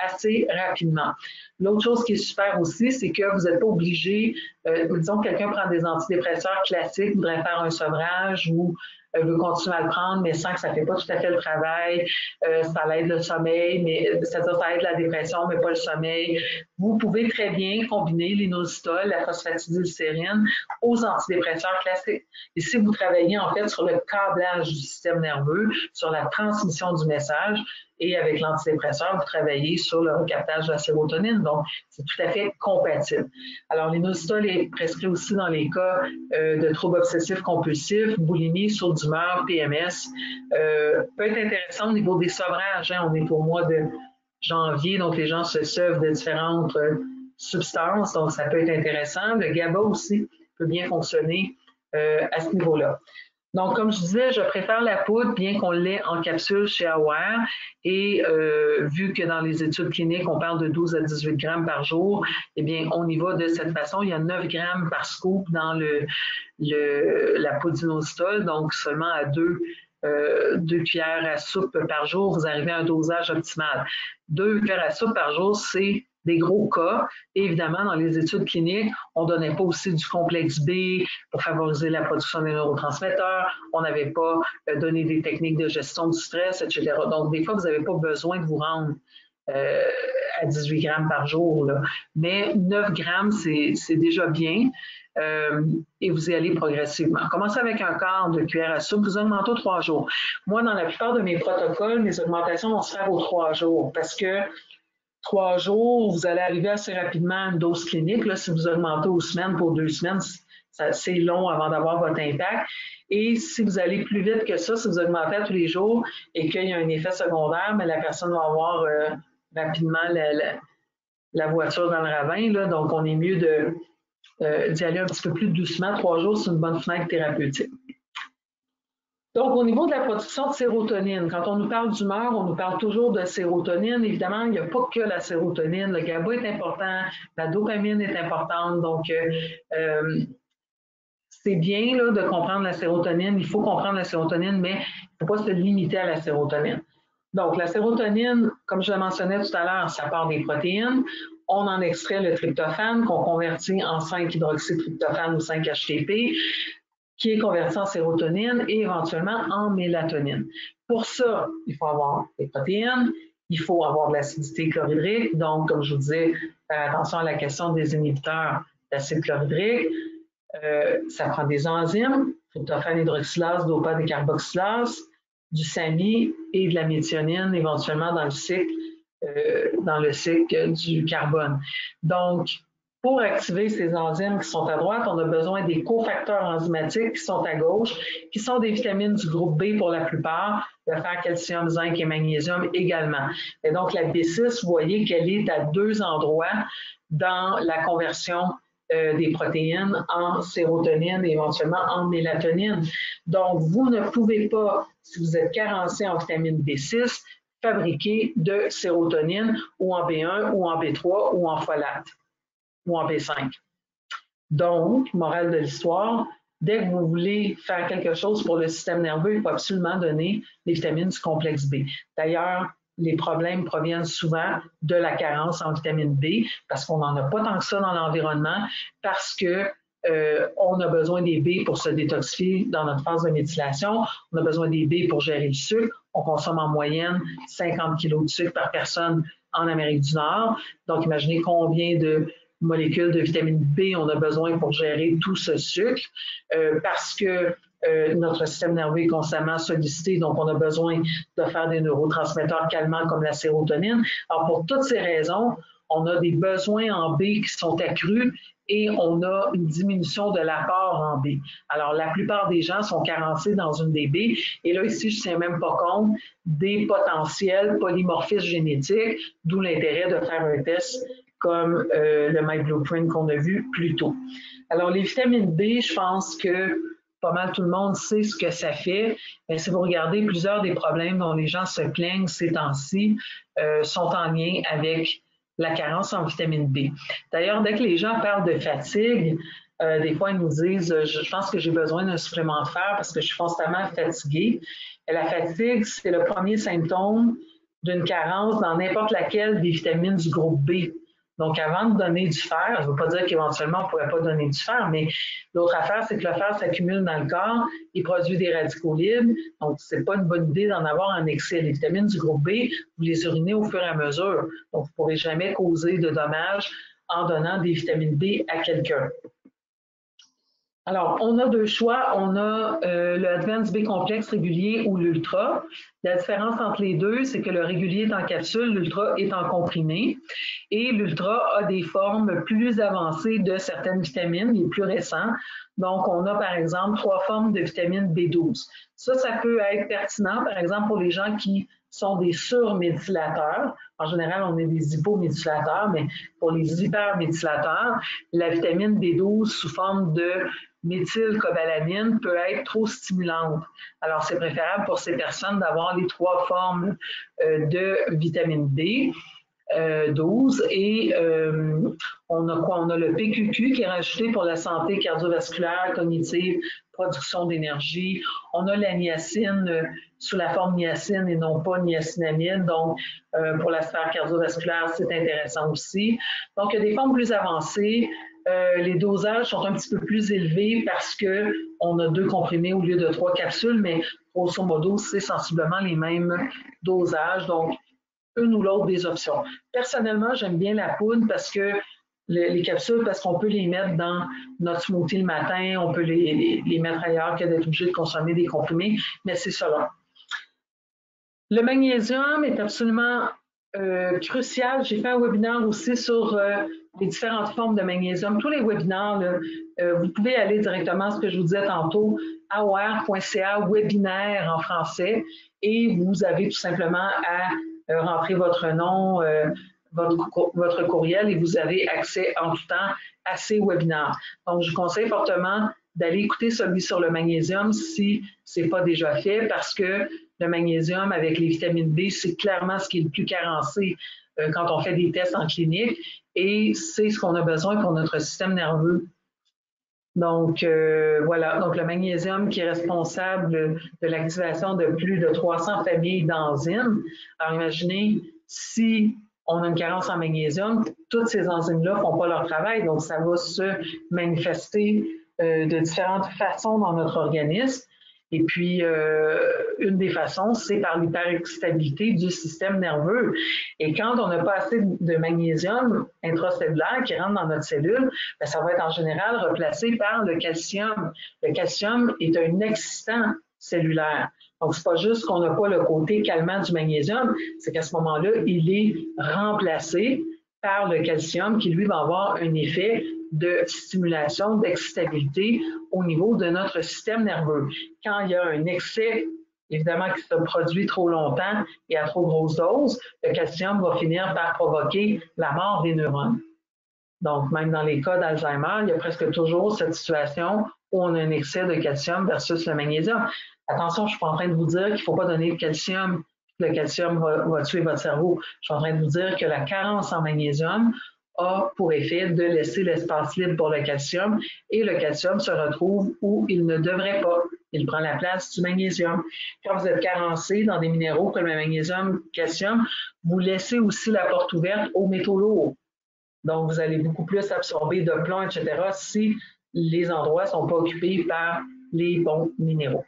assez rapidement. L'autre chose qui est super aussi, c'est que vous n'êtes pas obligé, euh, disons que quelqu'un prend des antidépresseurs classiques, voudrait faire un sevrage ou euh, veut continuer à le prendre, mais sans que ça ne fait pas tout à fait le travail. Euh, ça aide le sommeil, mais c'est-à-dire ça aide la dépression, mais pas le sommeil. Vous pouvez très bien combiner l'inositol, la phosphatidylsérine aux antidépresseurs classiques. Et si vous travaillez en fait sur le câblage du système nerveux, sur la transmission du message, et avec l'antidépresseur, vous travaillez sur le recaptage de la sérotonine. Donc, c'est tout à fait compatible. Alors, l'inositol est prescrit aussi dans les cas euh, de troubles obsessifs compulsifs, boulimie, saut d'humeur, PMS. Euh, peut être intéressant au niveau des sevrages. Hein. On est au mois de janvier, donc les gens se seuvent de différentes euh, substances, donc ça peut être intéressant. Le GABA aussi peut bien fonctionner à ce niveau-là. Donc, comme je disais, je préfère la poudre, bien qu'on l'ait en capsule chez Aware. Et euh, vu que dans les études cliniques, on parle de 12 à 18 grammes par jour, eh bien, on y va de cette façon. Il y a 9 grammes par scoop dans le, la poudre d'inostol, donc seulement à 2 euh, deux cuillères à soupe par jour, vous arrivez à un dosage optimal. Deux cuillères à soupe par jour, c'est des gros cas. évidemment, dans les études cliniques, on ne donnait pas aussi du complexe B pour favoriser la production des neurotransmetteurs. On n'avait pas euh, donné des techniques de gestion du stress, etc. Donc, des fois, vous n'avez pas besoin de vous rendre euh, à 18 grammes par jour. Mais 9 grammes, c'est déjà bien. Euh, et vous y allez progressivement. Commencez avec un quart de cuillère à soupe, vous augmentez aux trois jours. Moi, dans la plupart de mes protocoles, mes augmentations vont se faire aux trois jours parce que trois jours, vous allez arriver assez rapidement à une dose clinique. Là, si vous augmentez aux semaines pour deux semaines, c'est long avant d'avoir votre impact. Et si vous allez plus vite que ça, si vous augmentez tous les jours et qu'il y a un effet secondaire, mais la personne va avoir euh, rapidement la, voiture dans le ravin. Donc, on est mieux euh, d'y aller un petit peu plus doucement. Trois jours, c'est une bonne fenêtre thérapeutique. Donc, au niveau de la production de sérotonine, quand on nous parle d'humeur, on nous parle toujours de sérotonine. Évidemment, il n'y a pas que la sérotonine. Le GABA est important, la dopamine est importante. Donc, euh, euh, c'est bien là, de comprendre la sérotonine. Il faut comprendre la sérotonine, mais il ne faut pas se limiter à la sérotonine. Donc, la sérotonine, comme je le mentionnais tout à l'heure, ça part des protéines. On en extrait le tryptophane qu'on convertit en 5-hydroxytryptophane ou 5-HTP qui est converti en sérotonine et éventuellement en mélatonine. Pour ça, il faut avoir des protéines, il faut avoir de l'acidité chlorhydrique. Donc, comme je vous disais, faire attention à la question des inhibiteurs d'acide chlorhydrique. Euh, ça prend des enzymes, tryptophane hydroxylase, dopane et carboxylase, du SAMI et de la méthionine éventuellement dans le cycle, euh, dans le cycle du carbone. Donc, pour activer ces enzymes qui sont à droite, on a besoin des cofacteurs enzymatiques qui sont à gauche, qui sont des vitamines du groupe B pour la plupart, le fer, calcium, zinc et magnésium également. Et donc, la B6, vous voyez qu'elle est à deux endroits dans la conversion euh, des protéines en sérotonine et éventuellement en mélatonine. Donc, vous ne pouvez pas, si vous êtes carencé en vitamine B6, fabriquer de sérotonine ou en B1 ou en B3 ou en folate ou en B5. Donc, morale de l'histoire, dès que vous voulez faire quelque chose pour le système nerveux, il faut absolument donner les vitamines du complexe B. D'ailleurs, les problèmes proviennent souvent de la carence en vitamine B parce qu'on n'en a pas tant que ça dans l'environnement, parce que euh, on a besoin des B pour se détoxifier dans notre phase de méthylation. On a besoin des B pour gérer le sucre. On consomme en moyenne 50 kg de sucre par personne en Amérique du Nord. Donc, imaginez combien de molécules de vitamine B on a besoin pour gérer tout ce sucre euh, parce que euh, notre système nerveux est constamment sollicité, donc on a besoin de faire des neurotransmetteurs calmants comme la sérotonine. Alors pour toutes ces raisons, on a des besoins en B qui sont accrus et on a une diminution de l'apport en B. Alors, la plupart des gens sont carencés dans une des B. Et là, ici, je ne tiens même pas compte des potentiels polymorphismes génétiques, d'où l'intérêt de faire un test comme euh, le My Blueprint qu'on a vu plus tôt. Alors, les vitamines B, je pense que pas mal tout le monde sait ce que ça fait. Mais si vous regardez plusieurs des problèmes dont les gens se plaignent ces temps-ci, euh, sont en lien avec la carence en vitamine B. D'ailleurs, dès que les gens parlent de fatigue, euh, des fois, ils nous disent je, pense que j'ai besoin d'un supplément de fer parce que je suis constamment fatiguée. Et la fatigue, c'est le premier symptôme d'une carence dans n'importe laquelle des vitamines du groupe B. Donc, avant de donner du fer, je ne veux pas dire qu'éventuellement, on ne pourrait pas donner du fer, mais l'autre affaire, c'est que le fer s'accumule dans le corps, il produit des radicaux libres, donc ce n'est pas une bonne idée d'en avoir en excès. Les vitamines du groupe B, vous les urinez au fur et à mesure, donc vous ne pourrez jamais causer de dommages en donnant des vitamines B à quelqu'un. Alors, on a deux choix. On a euh, le Advanced B complexe régulier ou l'ultra. La différence entre les deux, c'est que le régulier est en capsule, l'ultra est en comprimé. Et l'ultra a des formes plus avancées de certaines vitamines, les plus récents. Donc, on a par exemple trois formes de vitamine B12. Ça, ça peut être pertinent, par exemple, pour les gens qui sont des surméthylateurs. En général, on est des hypométhylateurs, mais pour les hyperméthylateurs, la vitamine B12 sous forme de méthylcobalamine peut être trop stimulante. Alors, c'est préférable pour ces personnes d'avoir les trois formes euh, de vitamine B. 12 euh, et euh, on a quoi? On a le PQQ qui est rajouté pour la santé cardiovasculaire, cognitive, production d'énergie. On a la niacine sous la forme niacine et non pas niacinamide. Donc, pour la sphère cardiovasculaire, c'est intéressant aussi. Donc, il y a des formes plus avancées. Euh, les dosages sont un petit peu plus élevés parce que on a deux comprimés au lieu de trois capsules, mais grosso modo, c'est sensiblement les mêmes dosages. Donc, une ou l'autre des options. Personnellement, j'aime bien la poudre parce que les, capsules, parce qu'on peut les mettre dans notre smoothie le matin, on peut les, mettre ailleurs que d'être obligé de consommer des comprimés, mais c'est cela. Le magnésium est absolument euh, crucial. J'ai fait un webinaire aussi sur euh, les différentes formes de magnésium. Tous les webinaires, euh, vous pouvez aller directement, ce que je vous disais tantôt, aware.ca, webinaire en français, et vous avez tout simplement à rentrer votre nom, votre, votre, courriel, et vous avez accès en tout temps à ces webinaires. Donc, je vous conseille fortement d'aller écouter celui sur le magnésium si ce n'est pas déjà fait, parce que le magnésium avec les vitamines B, c'est clairement ce qui est le plus carencé euh, quand on fait des tests en clinique et c'est ce qu'on a besoin pour notre système nerveux. Donc, euh, voilà. Donc, le magnésium qui est responsable de l'activation de plus de 300 familles d'enzymes. Alors, imaginez si on a une carence en magnésium, toutes ces enzymes-là font pas leur travail, donc ça va se manifester euh, de différentes façons dans notre organisme. Et puis, euh, une des façons, c'est par l'hyperexcitabilité du système nerveux. Et quand on n'a pas assez de magnésium intracellulaire qui rentre dans notre cellule, bien, ça va être en général replacé par le calcium. Le calcium est un excitant cellulaire. Donc, c'est pas juste qu'on n'a pas le côté calmant du magnésium, c'est qu'à ce moment-là, il est remplacé par le calcium qui, lui, va avoir un effet de stimulation, d'excitabilité au niveau de notre système nerveux. Quand il y a un excès, évidemment, qui se produit trop longtemps et à trop grosse dose, le calcium va finir par provoquer la mort des neurones. Donc, même dans les cas d'Alzheimer, il y a presque toujours cette situation où on a un excès de calcium versus le magnésium. Attention, je ne suis pas en train de vous dire qu'il ne faut pas donner de calcium, le calcium va, tuer votre cerveau. Je suis en train de vous dire que la carence en magnésium a pour effet de laisser l'espace libre pour le calcium et le calcium se retrouve où il ne devrait pas. Il prend la place du magnésium. Quand vous êtes carencé dans des minéraux comme le magnésium, le calcium, vous laissez aussi la porte ouverte aux métaux lourds. Donc, vous allez beaucoup plus absorber de plomb, etc., si les endroits ne sont pas occupés par les bons minéraux.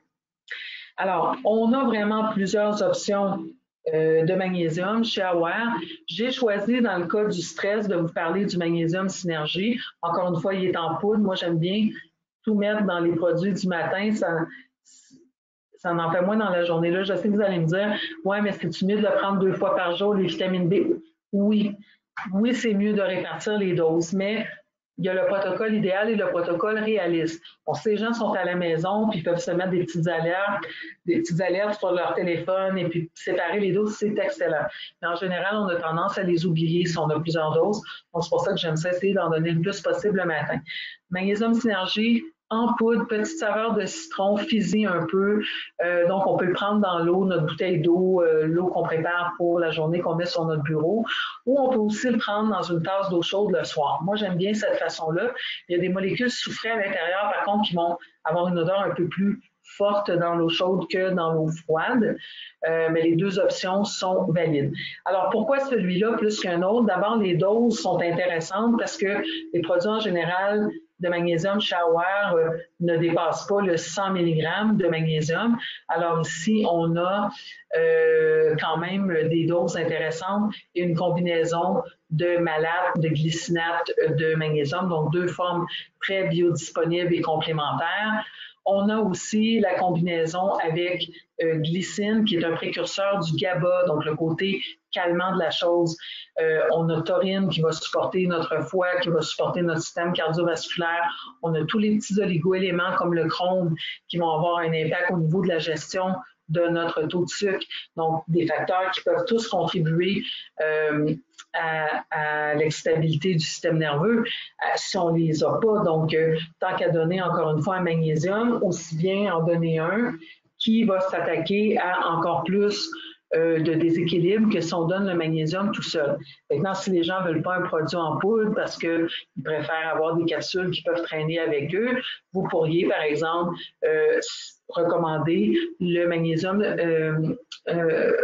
Alors, on a vraiment plusieurs options euh, de magnésium chez Aware. J'ai choisi, dans le cas du stress, de vous parler du magnésium synergie. Encore une fois, il est en poudre. Moi, j'aime bien tout mettre dans les produits du matin. Ça, ça en fait moins dans la journée. Là, je sais que vous allez me dire, ouais, mais c'est-tu mieux de prendre deux fois par jour, les vitamines B? Oui. Oui, c'est mieux de répartir les doses, mais il y a le protocole idéal et le protocole réaliste. Bon, ces gens sont à la maison, puis ils peuvent se mettre des petites alertes, des petites alertes sur leur téléphone et puis séparer les doses, c'est excellent. Mais en général, on a tendance à les oublier si on a plusieurs doses. Donc, c'est pour ça que j'aime ça essayer d'en donner le plus possible le matin. Magnésium Synergie, en poudre, petite saveur de citron, fizzy un peu. Euh, donc, on peut le prendre dans l'eau, notre bouteille d'eau, euh, l'eau qu'on prépare pour la journée qu'on met sur notre bureau. Ou on peut aussi le prendre dans une tasse d'eau chaude le soir. Moi, j'aime bien cette façon-là. Il y a des molécules soufrées à l'intérieur, par contre, qui vont avoir une odeur un peu plus forte dans l'eau chaude que dans l'eau froide, euh, mais les deux options sont valides. Alors, pourquoi celui-là plus qu'un autre? D'abord, les doses sont intéressantes parce que les produits en général de magnésium shower euh, ne dépasse pas le 100 mg de magnésium. Alors ici, on a euh, quand même des doses intéressantes et une combinaison de malate, de glycinate de magnésium, donc deux formes très biodisponibles et complémentaires. On a aussi la combinaison avec euh, glycine, qui est un précurseur du GABA, donc le côté calmant de la chose. Euh, on a taurine qui va supporter notre foie, qui va supporter notre système cardiovasculaire. On a tous les petits oligo-éléments comme le chrome qui vont avoir un impact au niveau de la gestion de notre taux de sucre. Donc, des facteurs qui peuvent tous contribuer euh, à, l'exstabilité du système nerveux euh, si on ne les a pas. Donc, tant qu'à donner encore une fois un magnésium, aussi bien en donner un qui va s'attaquer à encore plus de déséquilibre que si on donne le magnésium tout seul. Maintenant, si les gens ne veulent pas un produit en poudre parce qu'ils préfèrent avoir des capsules qui peuvent traîner avec eux, vous pourriez, par exemple, recommander le magnésium euh, euh,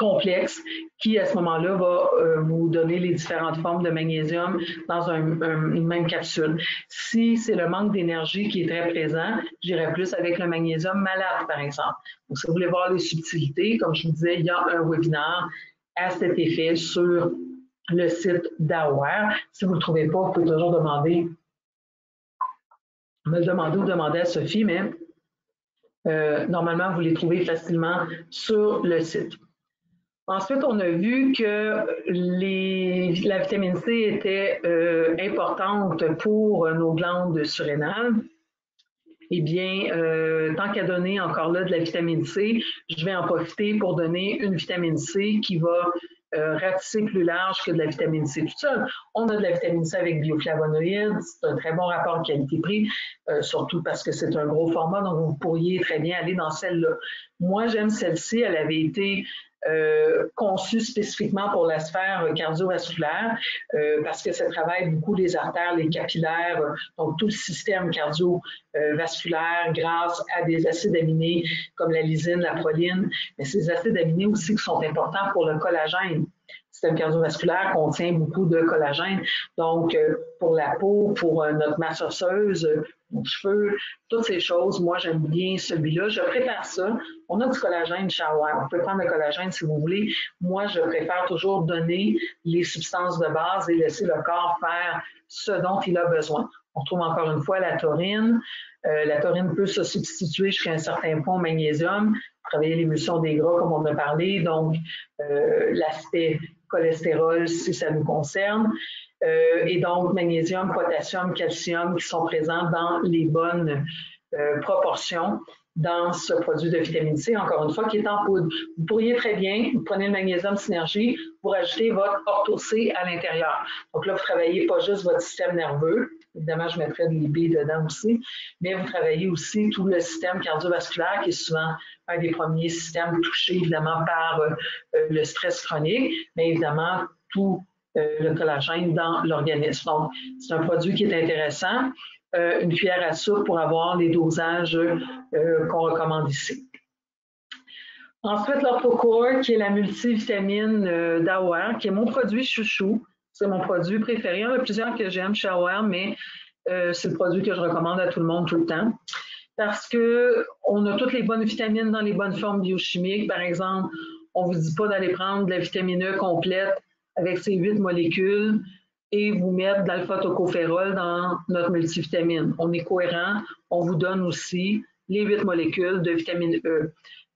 complexe qui, à ce moment-là, va euh, vous donner les différentes formes de magnésium dans une même capsule. Si c'est le manque d'énergie qui est très présent, j'irai plus avec le magnésium malade, par exemple. Donc, si vous voulez voir les subtilités, comme je vous disais, il y a un webinaire à cet effet sur le site d'Aware. Si vous ne le trouvez pas, vous pouvez toujours demander, me le demander ou demander à Sophie, mais euh, normalement, vous les trouvez facilement sur le site. Ensuite, on a vu que la vitamine C était euh, importante pour nos glandes surrénales. Eh bien, euh, tant qu'à donner encore là de la vitamine C, je vais en profiter pour donner une vitamine C qui va euh, ratisser plus large que de la vitamine C tout seul. On a de la vitamine C avec bioflavonoïdes, c'est un très bon rapport qualité-prix, euh, surtout parce que c'est un gros format, donc vous pourriez très bien aller dans celle-là. Moi, j'aime celle-ci, elle avait été euh, conçu spécifiquement pour la sphère cardiovasculaire euh, parce que ça travaille beaucoup les artères, les capillaires, donc tout le système cardiovasculaire grâce à des acides aminés comme la lysine, la proline, mais ces acides aminés aussi qui sont importants pour le collagène. Le système cardiovasculaire contient beaucoup de collagène. Donc, euh, pour la peau, pour notre masse osseuse, nos cheveux, toutes ces choses. Moi, j'aime bien celui-là. Je prépare ça. On a du collagène shower. On peut prendre le collagène si vous voulez. Moi, je préfère toujours donner les substances de base et laisser le corps faire ce dont il a besoin. On trouve encore une fois la taurine. Euh, la taurine peut se substituer jusqu'à un certain point au magnésium, travailler l'émulsion des gras comme on a parlé. Donc, euh, l'aspect cholestérol si ça nous concerne. Euh, et donc, magnésium, potassium, calcium qui sont présents dans les bonnes euh, proportions dans ce produit de vitamine C, encore une fois, qui est en poudre. Vous pourriez très bien, vous prenez le magnésium synergie, vous rajoutez votre ortho-C à l'intérieur. Donc là, vous travaillez pas juste votre système nerveux, évidemment, je mettrai des B dedans aussi, mais vous travaillez aussi tout le système cardiovasculaire qui est souvent un des premiers systèmes touchés, évidemment, par euh, le stress chronique, mais évidemment, tout le collagène dans l'organisme. Donc, c'est un produit qui est intéressant. Euh, une cuillère à soupe pour avoir les dosages euh, qu'on recommande ici. Ensuite, l'Orthocore, qui est la multivitamine euh, qui est mon produit chouchou. C'est mon produit préféré. Il y en a plusieurs que j'aime chez Aware, mais euh, c'est le produit que je recommande à tout le monde tout le temps. Parce qu'on a toutes les bonnes vitamines dans les bonnes formes biochimiques. Par exemple, on ne vous dit pas d'aller prendre de la vitamine E complète avec ses huit molécules et vous mettre de l'alpha-tocopherol dans notre multivitamine. On est cohérent, on vous donne aussi les huit molécules de vitamine E.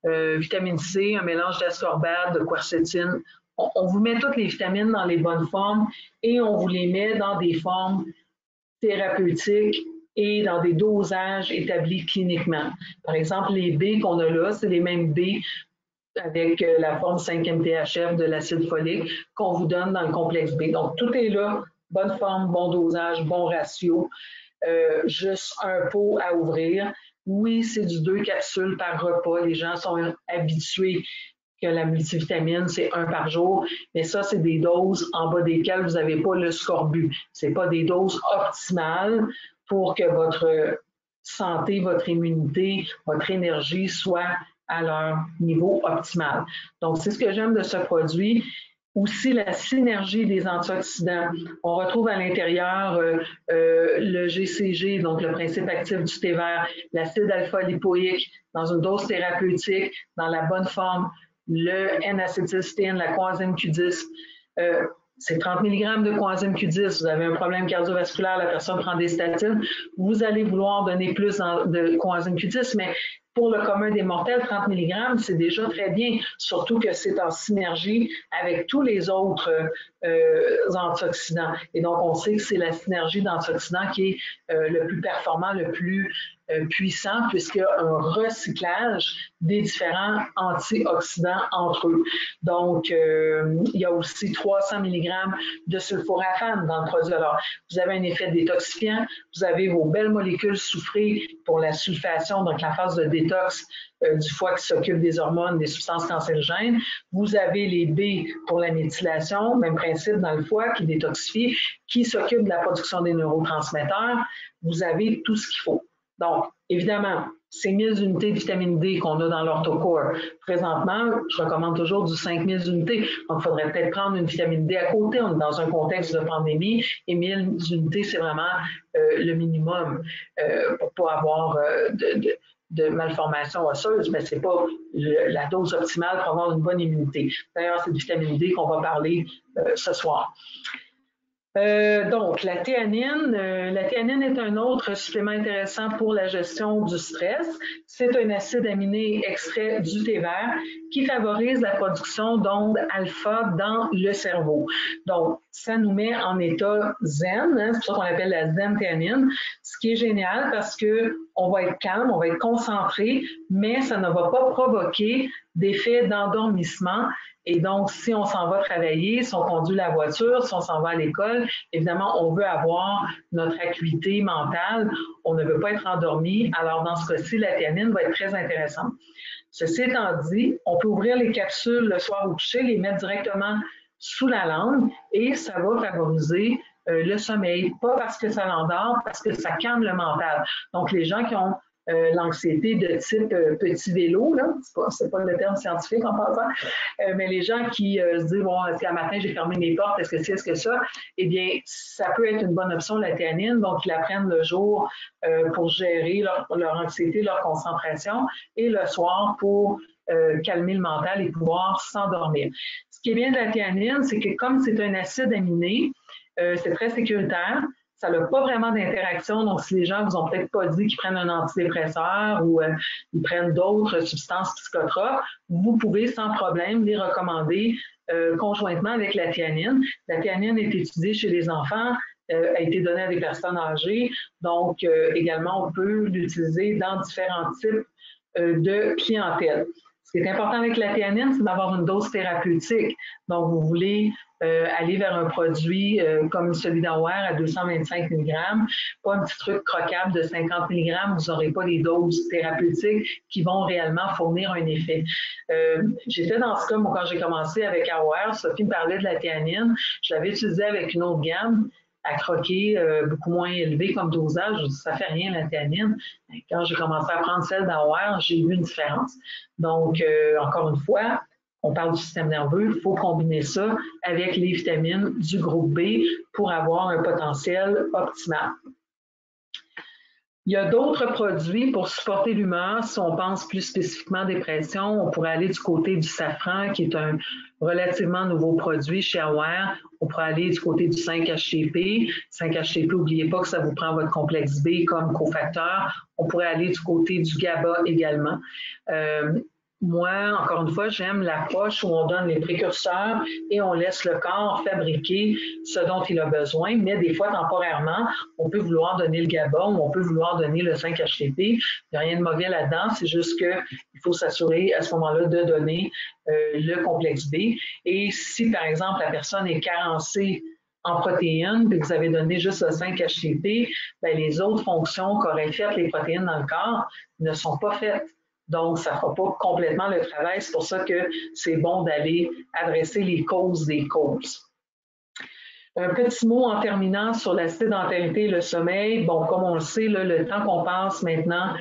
Euh, vitamine C, un mélange d'ascorbate, de quercétine. On, on, vous met toutes les vitamines dans les bonnes formes et on vous les met dans des formes thérapeutiques et dans des dosages établis cliniquement. Par exemple, les B qu'on a là, c'est les mêmes B avec euh, la forme 5-MTHF de l'acide folique qu'on vous donne dans le complexe B. Donc, tout est là, bonne forme, bon dosage, bon ratio, euh, juste un pot à ouvrir. Oui, c'est du deux capsules par repas. Les gens sont habitués que la multivitamine, c'est un par jour, mais ça, c'est des doses en bas desquelles vous n'avez pas le scorbut. Ce pas des doses optimales pour que votre santé, votre immunité, votre énergie soit à leur niveau optimal. Donc, c'est ce que j'aime de ce produit. Aussi, la synergie des antioxydants. On retrouve à l'intérieur euh, euh, le GCG, donc le principe actif du thé vert, l'acide alpha-lipoïque dans une dose thérapeutique, dans la bonne forme, le N-acétylcystéine, la coenzyme Q10. Euh, c'est 30 mg de coenzyme Q10, vous avez un problème cardiovasculaire, la personne prend des statines, vous allez vouloir donner plus de coenzyme Q10, mais pour le commun des mortels, 30 mg, c'est déjà très bien, surtout que c'est en synergie avec tous les autres euh, antioxydants. Et donc, on sait que c'est la synergie d'antioxydants qui est euh, le plus performant, le plus puissant, puisqu'il y a un recyclage des différents antioxydants entre eux. Donc, euh, il y a aussi 300 mg de sulforaphane dans le produit. Alors, vous avez un effet détoxifiant, vous avez vos belles molécules soufrées pour la sulfation, donc la phase de détox euh, du foie qui s'occupe des hormones, des substances cancérigènes. Vous avez les B pour la méthylation, même principe dans le foie qui détoxifie, qui s'occupe de la production des neurotransmetteurs. Vous avez tout ce qu'il faut. Donc, évidemment, ces 1000 unités de vitamine D qu'on a dans l'orthocore, présentement, je recommande toujours du 5000 unités. Donc, il faudrait peut-être prendre une vitamine D à côté. On est dans un contexte de pandémie et 1000 unités, c'est vraiment euh, le minimum euh, pour pas avoir euh, de, de de malformation osseuse, mais ce n'est pas la dose optimale pour avoir une bonne immunité. D'ailleurs, c'est de vitamine D qu'on va parler ce soir. Euh, donc, la théanine. Euh, la théanine est un autre supplément intéressant pour la gestion du stress. C'est un acide aminé extrait du thé vert qui favorise la production d'ondes alpha dans le cerveau. Ça nous met en état zen, hein, c'est pour ça qu'on l'appelle la zen théanine, ce qui est génial parce que on va être calme, on va être concentré, mais ça ne va pas provoquer d'effet d'endormissement et donc, si on s'en va travailler, si on conduit la voiture, si on s'en va à l'école, évidemment, on veut avoir notre acuité mentale. On ne veut pas être endormi. Alors, dans ce cas-ci, la théanine va être très intéressante. Ceci étant dit, on peut ouvrir les capsules le soir au coucher, les mettre directement sous la langue et ça va favoriser euh, le sommeil. Pas parce que ça l'endort, parce que ça calme le mental. Donc, les gens qui ont euh, l'anxiété de type euh, petit vélo, là, c'est pas, pas le terme scientifique en passant, mais les gens qui se disent, bon, est-ce qu'à matin j'ai fermé mes portes, est-ce que c'est, est-ce que ça, eh bien, ça peut être une bonne option, la théanine, donc ils la prennent le jour pour gérer leur, leur, anxiété, leur concentration, et le soir pour calmer le mental et pouvoir s'endormir. Ce qui est bien de la théanine, c'est que comme c'est un acide aminé, c'est très sécuritaire, ça n'a pas vraiment d'interaction. Donc, si les gens vous ont peut-être pas dit qu'ils prennent un antidépresseur ou euh, ils prennent d'autres substances psychotropes, vous pouvez sans problème les recommander euh, conjointement avec la théanine. La théanine est étudiée chez les enfants, a été donnée à des personnes âgées. Donc, également, on peut l'utiliser dans différents types de clientèle. Ce qui est important avec la théanine, c'est d'avoir une dose thérapeutique. Donc, vous voulez euh, aller vers un produit euh, comme celui d'Aware à 225 mg, pas un petit truc croquable de 50 mg, vous n'aurez pas des doses thérapeutiques qui vont réellement fournir un effet. Euh, J'étais dans ce cas, moi, quand j'ai commencé avec Aware, Sophie me parlait de la théanine, je l'avais utilisée avec une autre gamme, à croquer euh, beaucoup moins élevé comme dosage, ça fait rien la théanine. Quand j'ai commencé à prendre celle d'Aware, j'ai vu une différence. Donc, encore une fois, on parle du système nerveux, il faut combiner ça avec les vitamines du groupe B pour avoir un potentiel optimal. Il y a d'autres produits pour supporter l'humeur. Si on pense plus spécifiquement dépression, on pourrait aller du côté du safran, qui est un relativement nouveau produit chez Aware. On pourrait aller du côté du 5-HTP. 5-HTP, n'oubliez pas que ça vous prend votre complexe B comme cofacteur. On pourrait aller du côté du GABA également. Euh, moi, encore une fois, j'aime l'approche où on donne les précurseurs et on laisse le corps fabriquer ce dont il a besoin, mais des fois, temporairement, on peut vouloir donner le GABA ou on peut vouloir donner le 5-HTP. Il n'y a rien de mauvais là-dedans, c'est juste qu'il faut s'assurer à ce moment-là de donner euh, le complexe B. Et si, par exemple, la personne est carencée en protéines, puis vous avez donné juste le 5-HTP, ben, les autres fonctions qu'auraient faites les protéines dans le corps ne sont pas faites. Donc, ça ne fera pas complètement le travail. C'est pour ça que c'est bon d'aller adresser les causes des causes. Un petit mot en terminant sur la sédentarité et le sommeil. Bon, comme on le sait, le temps qu'on passe maintenant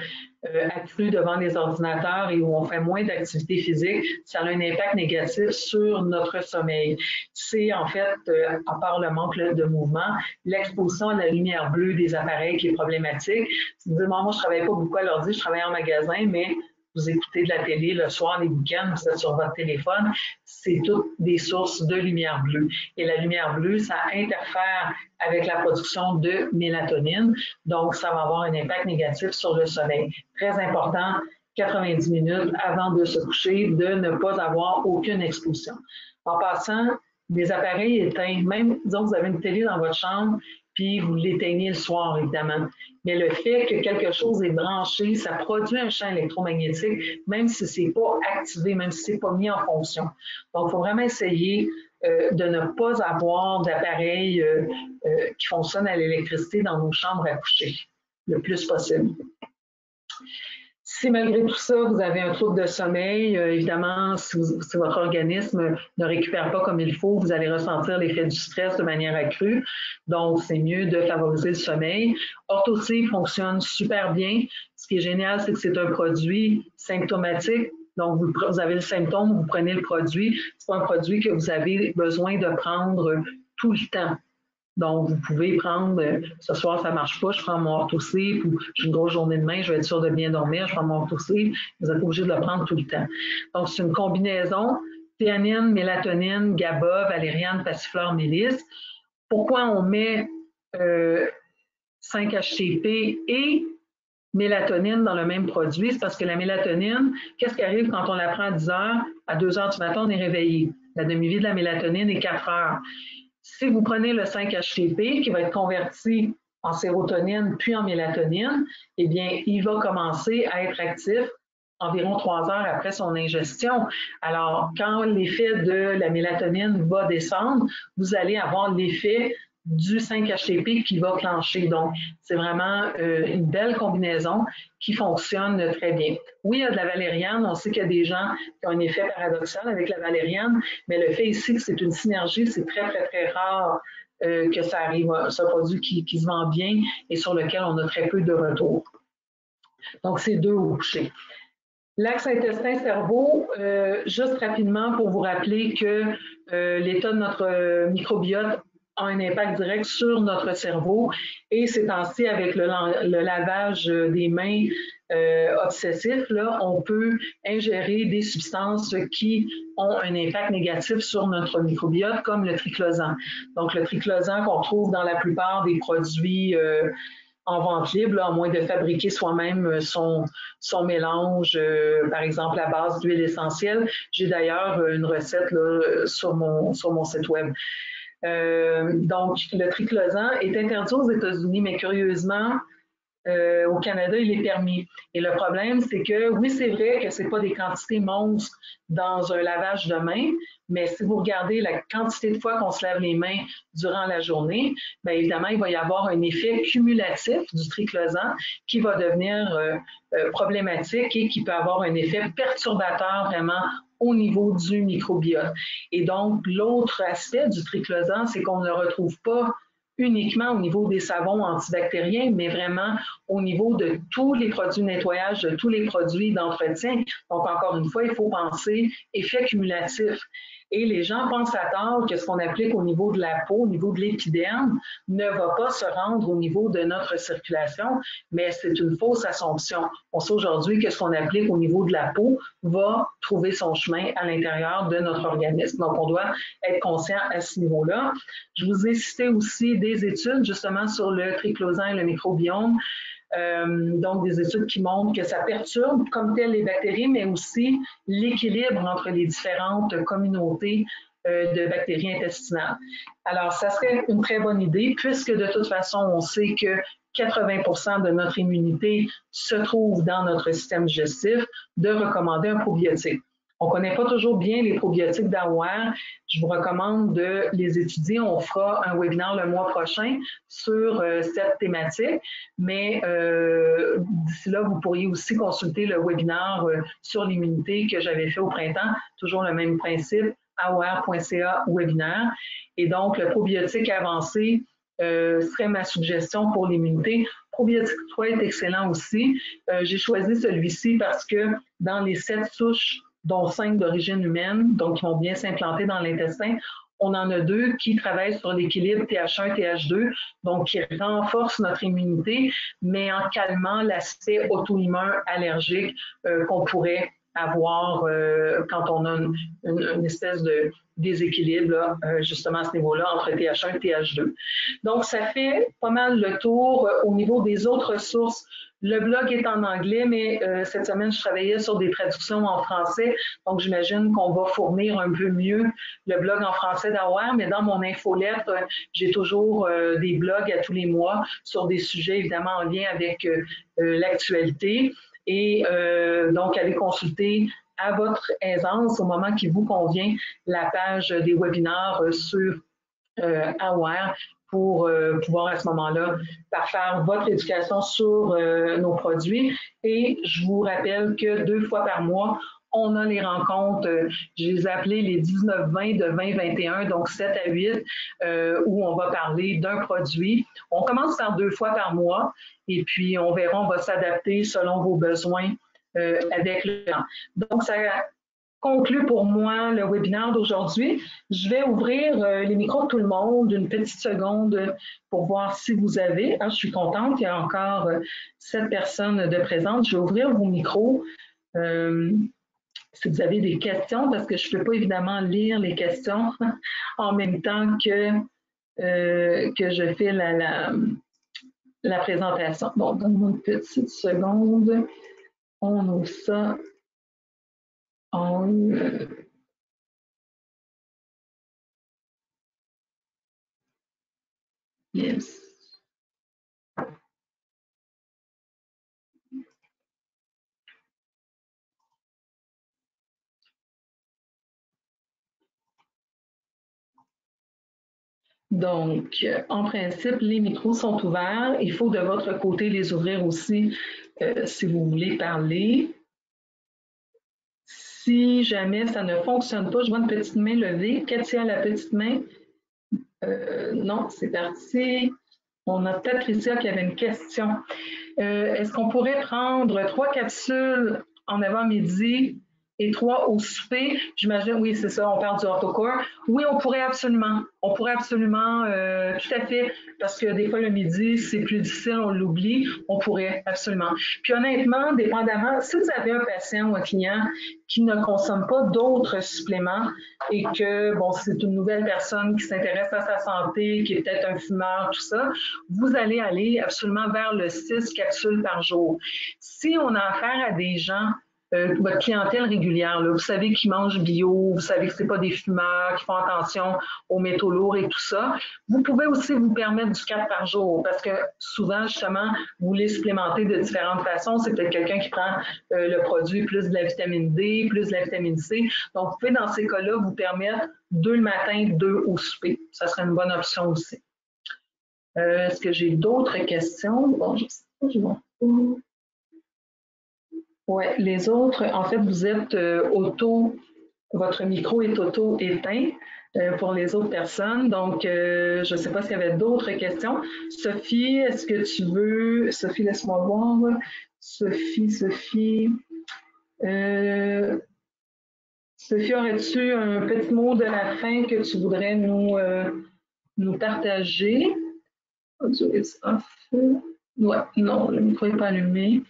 euh, accru devant les ordinateurs et où on fait moins d'activité physique, ça a un impact négatif sur notre sommeil. C'est en fait, euh, à part le manque de mouvement, l'exposition à la lumière bleue des appareils qui est problématique. moi, je travaille pas beaucoup à l'ordi, je travaille en magasin, mais vous écoutez de la télé le soir, les week-ends, vous êtes sur votre téléphone, c'est toutes des sources de lumière bleue. Et la lumière bleue, ça interfère avec la production de mélatonine, donc ça va avoir un impact négatif sur le sommeil. Très important, 90 minutes avant de se coucher, de ne pas avoir aucune exposition. En passant, des appareils éteints, même, disons, vous avez une télé dans votre chambre, puis vous l'éteignez le soir, évidemment. Mais le fait que quelque chose est branché, ça produit un champ électromagnétique, même si c'est pas activé, même si c'est pas mis en fonction. Donc, il faut vraiment essayer euh, de ne pas avoir d'appareils euh, euh, qui fonctionnent à l'électricité dans nos chambres à coucher le plus possible. Si malgré tout ça, vous avez un trouble de sommeil, euh, évidemment, si, votre organisme ne récupère pas comme il faut, vous allez ressentir l'effet du stress de manière accrue. Donc, c'est mieux de favoriser le sommeil. Orthoc fonctionne super bien. Ce qui est génial, c'est que c'est un produit symptomatique. Donc, vous, vous, avez le symptôme, vous prenez le produit. C'est pas un produit que vous avez besoin de prendre tout le temps. Donc, vous pouvez prendre, euh, ce soir, ça ne marche pas, je prends mon orthosleep ou j'ai une grosse journée demain, je vais être sûr de bien dormir, je prends mon orthosleep. Vous êtes obligé de le prendre tout le temps. Donc, c'est une combinaison théanine, mélatonine, GABA, valériane, passiflore, mélisse. Pourquoi on met 5-HTP euh, et mélatonine dans le même produit? C'est parce que la mélatonine, qu'est-ce qui arrive quand on la prend à 10 heures? À 2 heures du matin, on est réveillé. La demi-vie de la mélatonine est 4 heures. Si vous prenez le 5-HTP qui va être converti en sérotonine puis en mélatonine, eh bien, il va commencer à être actif environ trois heures après son ingestion. Alors, quand l'effet de la mélatonine va descendre, vous allez avoir l'effet du 5-HTP qui va clencher. Donc, c'est vraiment euh, une belle combinaison qui fonctionne très bien. Oui, il y a de la valériane. On sait qu'il y a des gens qui ont un effet paradoxal avec la valériane, mais le fait ici que c'est une synergie, c'est très, très, très rare euh, que ça arrive. C'est un produit qui, qui, se vend bien et sur lequel on a très peu de retours. Donc, c'est deux au. L'axe intestin-cerveau, euh, juste rapidement pour vous rappeler que l'état de notre microbiote a un impact direct sur notre cerveau. Et c'est ainsi avec le, lavage des mains euh, obsessif, là, on peut ingérer des substances qui ont un impact négatif sur notre microbiote, comme le triclosan. Donc, le triclosan qu'on trouve dans la plupart des produits euh, en vente libre, à moins de fabriquer soi-même son, son mélange, par exemple à base d'huile essentielle. J'ai d'ailleurs une recette sur, mon, sur mon site web. Donc, le triclosan est interdit aux États-Unis, mais curieusement, euh, au Canada, il est permis. Et le problème, c'est que oui, c'est vrai que ce pas des quantités monstres dans un lavage de main, mais si vous regardez la quantité de fois qu'on se lave les mains durant la journée, bien évidemment, il va y avoir un effet cumulatif du triclosan qui va devenir euh, euh, problématique et qui peut avoir un effet perturbateur vraiment au niveau du microbiote. Et donc, l'autre aspect du triclosan, c'est qu'on ne le retrouve pas uniquement au niveau des savons antibactériens, mais vraiment au niveau de tous les produits de nettoyage, de tous les produits d'entretien. Donc, encore une fois, il faut penser effet cumulatif. Et les gens pensent à tort que ce qu'on applique au niveau de la peau, au niveau de l'épiderme, ne va pas se rendre au niveau de notre circulation, mais c'est une fausse assumption. On sait aujourd'hui que ce qu'on applique au niveau de la peau va trouver son chemin à l'intérieur de notre organisme. Donc, on doit être conscient à ce niveau-là. Je vous ai cité aussi des études justement sur le triclosan et le microbiome. Euh, donc, des études qui montrent que ça perturbe comme tel les bactéries, mais aussi l'équilibre entre les différentes communautés euh, de bactéries intestinales. Alors, ça serait une très bonne idée, puisque de toute façon, on sait que 80% de notre immunité se trouve dans notre système digestif, de recommander un probiotique. On ne connaît pas toujours bien les probiotiques d'Aware. Je vous recommande de les étudier. On fera un webinaire le mois prochain sur euh, cette thématique, mais euh, d'ici là, vous pourriez aussi consulter le webinaire euh, sur l'immunité que j'avais fait au printemps. Toujours le même principe, aware.ca webinaire. Et donc, le probiotique avancé serait ma suggestion pour l'immunité. Probiotique 3 est excellent aussi. J'ai choisi celui-ci parce que dans les sept souches dont cinq d'origine humaine, donc qui vont bien s'implanter dans l'intestin. On en a deux qui travaillent sur l'équilibre TH1, TH2, donc qui renforcent notre immunité, mais en calmant l'aspect auto-immun allergique euh, qu'on pourrait avoir euh, quand on a une, espèce de déséquilibre euh, justement à ce niveau-là entre TH1 et TH2. Donc, ça fait pas mal le tour au niveau des autres sources le blog est en anglais, mais euh, cette semaine, je travaillais sur des traductions en français. Donc, j'imagine qu'on va fournir un peu mieux le blog en français d'Aware. Mais dans mon infolettre, euh, j'ai toujours euh, des blogs à tous les mois sur des sujets évidemment en lien avec l'actualité. Et donc, allez consulter à votre aisance, au moment qui vous convient, la page des webinaires sur Aware pour euh, pouvoir à ce moment-là faire votre éducation sur euh, nos produits. Et je vous rappelle que deux fois par mois, on a les rencontres, euh, je les ai appelées les 19-20 de 2021, donc 7 à 8, où on va parler d'un produit. On commence par deux fois par mois et puis on verra, on va s'adapter selon vos besoins avec le temps. Donc, ça conclut pour moi le webinaire d'aujourd'hui. Je vais ouvrir euh, les micros de tout le monde une petite seconde pour voir si vous avez. Ah, je suis contente, il y a encore euh, sept personnes de présentes. Je vais ouvrir vos micros. Euh, si vous avez des questions, parce que je ne peux pas évidemment lire les questions en même temps que, que je fais la, la, la présentation. Bon, donne-moi une petite seconde. On ouvre ça Yes. Donc, en principe, les micros sont ouverts. Il faut de votre côté les ouvrir aussi euh, si vous voulez parler. Si jamais ça ne fonctionne pas, je vois une petite main levée. Katia, la petite main? Euh, non, c'est parti. On a Patricia qui avait une question. Euh, est-ce qu'on pourrait prendre trois capsules en avant-midi Et trois, au souper, j'imagine, oui, c'est ça, on parle du autocorps. Oui, on pourrait absolument. On pourrait absolument, euh, tout à fait, parce que des fois, le midi, c'est plus difficile, on l'oublie. On pourrait absolument. Puis honnêtement, dépendamment, si vous avez un patient ou un client qui ne consomme pas d'autres suppléments et que, bon, c'est une nouvelle personne qui s'intéresse à sa santé, qui est peut-être un fumeur, tout ça, vous allez aller absolument vers le 6 capsules par jour. Si on a affaire à des gens euh, votre clientèle régulière. Vous savez qu'ils mangent bio, vous savez que ce pas des fumeurs, qui font attention aux métaux lourds et tout ça. Vous pouvez aussi vous permettre du 4 par jour parce que souvent, justement, vous voulez supplémenter de différentes façons. C'est peut-être quelqu'un qui prend euh, le produit plus de la vitamine D, plus de la vitamine C. Donc, vous pouvez, dans ces cas-là, vous permettre deux le matin, deux au souper. Ça serait une bonne option aussi. Euh, est-ce que j'ai d'autres questions? Bon, je sais pas, je oui, les autres, en fait, vous êtes euh, auto, votre micro est auto-éteint euh, pour les autres personnes. Donc, euh, je ne sais pas s'il y avait d'autres questions. Sophie, est-ce que tu veux, Sophie, laisse-moi voir. Sophie, Sophie. Sophie, aurais-tu un petit mot de la fin que tu voudrais nous, nous partager? Ouais, non, le micro n'est pas allumé.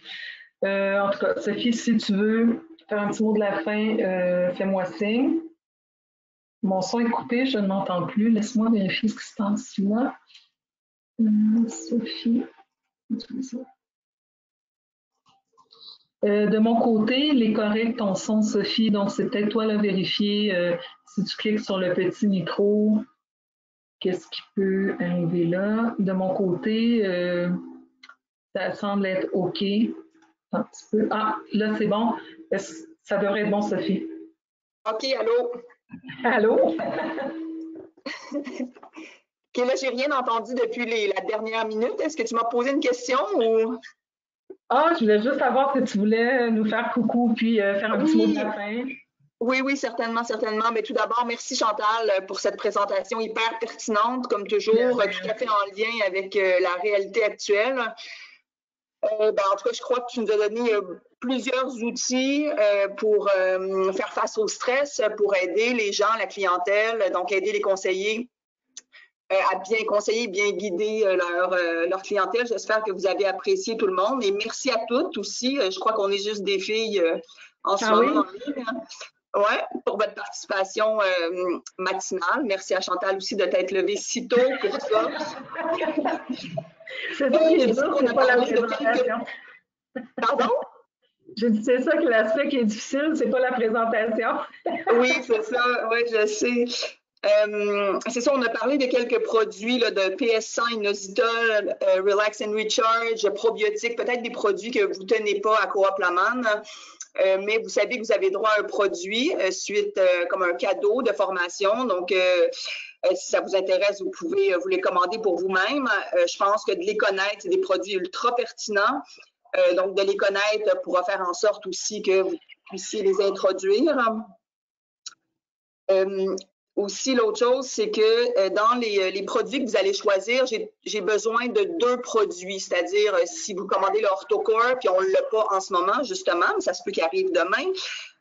Euh, en tout cas, Sophie, si tu veux faire un petit mot de la fin, euh, fais-moi signe. Mon son est coupé, je ne m'entends plus. Laisse-moi vérifier ce qui se passe là. Euh, Sophie. de mon côté, il est correct ton son, Sophie. Donc, c'est peut-être toi à vérifier. si tu cliques sur le petit micro, qu'est-ce qui peut arriver là? De mon côté, ça semble être OK. Ah, là, c'est bon. Ça devrait être bon, Sophie? OK, allô? Allô? OK, là, j'ai rien entendu depuis la dernière minute. Est-ce que tu m'as posé une question ou? Ah, je voulais juste savoir si tu voulais nous faire coucou puis euh, faire un petit mot de la fin. Oui, oui, certainement, certainement. Mais tout d'abord, merci Chantal pour cette présentation hyper pertinente, comme toujours, tout à fait en lien avec euh, la réalité actuelle. Euh, ben, en tout cas, je crois que tu nous as donné euh, plusieurs outils euh, pour faire face au stress, pour aider les gens, la clientèle, donc aider les conseillers à bien conseiller, bien guider leur, leur clientèle. J'espère que vous avez apprécié tout le monde et merci à toutes aussi. Je crois qu'on est juste des filles en ce ah moment Oui, pour votre participation matinale. Merci à Chantal aussi de t'être levée si tôt pour ça. C'est ça qui est dur, c'est pas la présentation. Pardon? Je dis, c'est ça que l'aspect qui est difficile, c'est pas la présentation. oui, c'est ça, oui, je sais. Euh, c'est ça, on a parlé de quelques produits là, de PS1, inositol, euh, Relax and Recharge, probiotiques, peut-être des produits que vous ne tenez pas à Coop Laman. Euh, mais vous savez que vous avez droit à un produit suite comme un cadeau de formation. Donc, euh, si ça vous intéresse, vous pouvez euh, vous les commander pour vous-même. Euh, je pense que de les connaître, c'est des produits ultra pertinents. donc, de les connaître pourra faire en sorte aussi que vous puissiez les introduire. aussi, l'autre chose, c'est que dans les, produits que vous allez choisir, j'ai besoin de deux produits. C'est-à-dire, si vous commandez le Orthocore, puis on ne l'a pas en ce moment, justement, mais ça se peut qu'il arrive demain,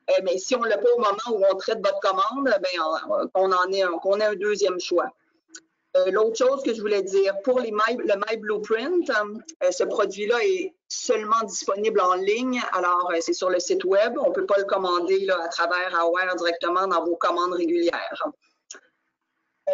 euh, mais si on ne l'a pas au moment où on traite votre commande, ben, on, en ait un, qu'on ait un deuxième choix. Euh, l'autre chose que je voulais dire, pour le My Blueprint, euh, ce produit-là est seulement disponible en ligne. Alors, c'est sur le site web. On ne peut pas le commander là, à travers Aware directement dans vos commandes régulières.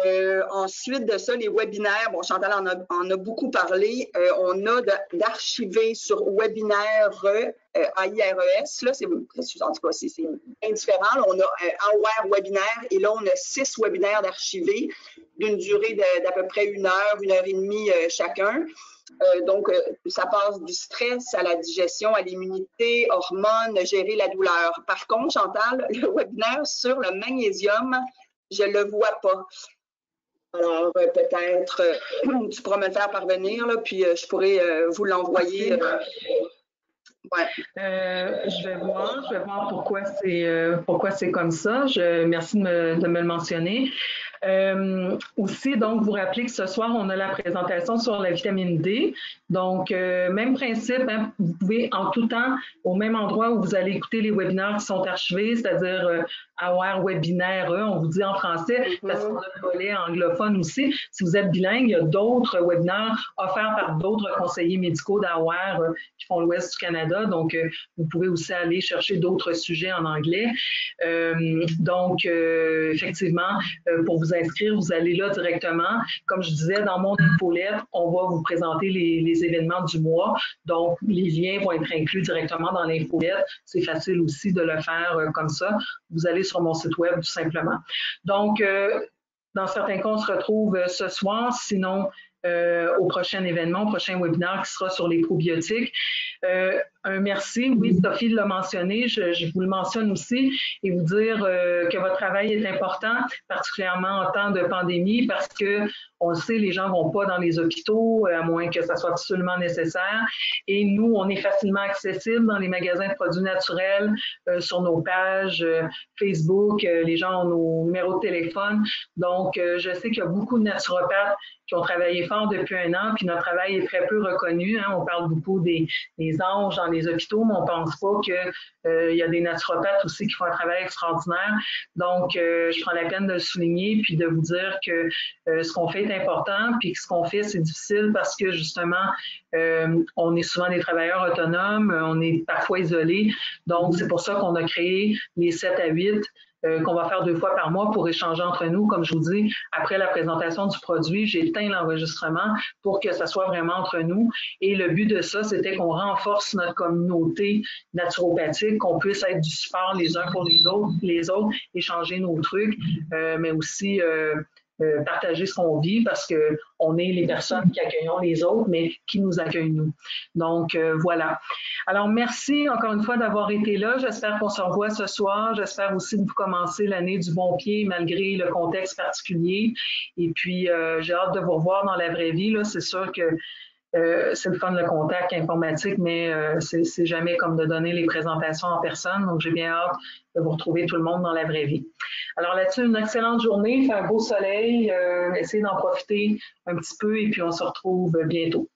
Euh, ensuite de ça, les webinaires, bon, Chantal en a, beaucoup parlé. Euh, on a d'archiver sur webinaire euh, AIRES. Là, c'est, en tout c'est, bien différent. on a un Aware webinaire et là, on a six webinaires d'archivés d'une durée d'à peu près une heure, une heure et demie chacun. donc, ça passe du stress à la digestion, à l'immunité, hormones, gérer la douleur. Par contre, Chantal, le webinaire sur le magnésium, je ne le vois pas. Alors, euh, peut-être, euh, tu pourras me le faire parvenir, là, puis euh, je pourrais vous l'envoyer. Ouais. je vais voir, je vais voir pourquoi c'est pourquoi c'est comme ça. Je, merci de me, de me le mentionner. Euh, aussi, donc, vous rappelez que ce soir, on a la présentation sur la vitamine D. Donc, euh, même principe, hein, vous pouvez en tout temps, au même endroit où vous allez écouter les webinaires qui sont archivés, c'est-à-dire euh, Webinaire, on vous dit en français, mm-hmm. parce qu'on a le volet anglophone aussi. Si vous êtes bilingue, il y a d'autres webinaires offerts par d'autres conseillers médicaux d'Aware euh, qui font l'Ouest du Canada. Donc, euh, vous pouvez aussi aller chercher d'autres sujets en anglais. Euh, donc, effectivement, pour vous inscrire, vous allez là directement. Comme je disais, dans mon infolette, on va vous présenter les, événements du mois. Donc, les liens vont être inclus directement dans l'infolette. C'est facile aussi de le faire comme ça. Vous allez sur mon site web tout simplement. Donc, dans certains cas, on se retrouve ce soir. Sinon, euh, au prochain événement, au prochain webinaire qui sera sur les probiotiques. Euh, un merci, oui, Sophie l'a mentionné, je, vous le mentionne aussi, et vous dire euh, que votre travail est important, particulièrement en temps de pandémie, parce que on le sait, les gens vont pas dans les hôpitaux, à moins que ça soit absolument nécessaire. Et nous, on est facilement accessible dans les magasins de produits naturels, sur nos pages Facebook, les gens ont nos numéros de téléphone. Donc, je sais qu'il y a beaucoup de naturopathes qui ont travaillé fort depuis un an, puis notre travail est très peu reconnu. Hein. On parle beaucoup des, anges les hôpitaux, mais on pense pas qu'il euh, y a des naturopathes aussi qui font un travail extraordinaire. Donc, euh, je prends la peine de le souligner, puis de vous dire que euh, ce qu'on fait est important, puis que ce qu'on fait, c'est difficile parce que justement, on est souvent des travailleurs autonomes, on est parfois isolés. Donc, c'est pour ça qu'on a créé les 7 à 8 euh, qu'on va faire deux fois par mois pour échanger entre nous. Comme je vous dis, après la présentation du produit, j'ai éteint l'enregistrement pour que ça soit vraiment entre nous. Et le but de ça, c'était qu'on renforce notre communauté naturopathique, qu'on puisse être du support les uns pour les autres, les autres échanger nos trucs, euh, mais aussi euh, partager ce qu'on vit parce que on est les personnes qui accueillons les autres, mais qui nous accueillent nous. Donc euh, voilà. Alors merci encore une fois d'avoir été là. J'espère qu'on se revoit ce soir. J'espère aussi que vous commencez l'année du bon pied malgré le contexte particulier. Et puis euh, j'ai hâte de vous revoir dans la vraie vie. C'est sûr que c'est le fun le contact informatique, mais c'est jamais comme de donner les présentations en personne. Donc, j'ai bien hâte de vous retrouver tout le monde dans la vraie vie. Alors là-dessus, une excellente journée, fait un beau soleil, euh, essayez d'en profiter un petit peu et puis on se retrouve bientôt.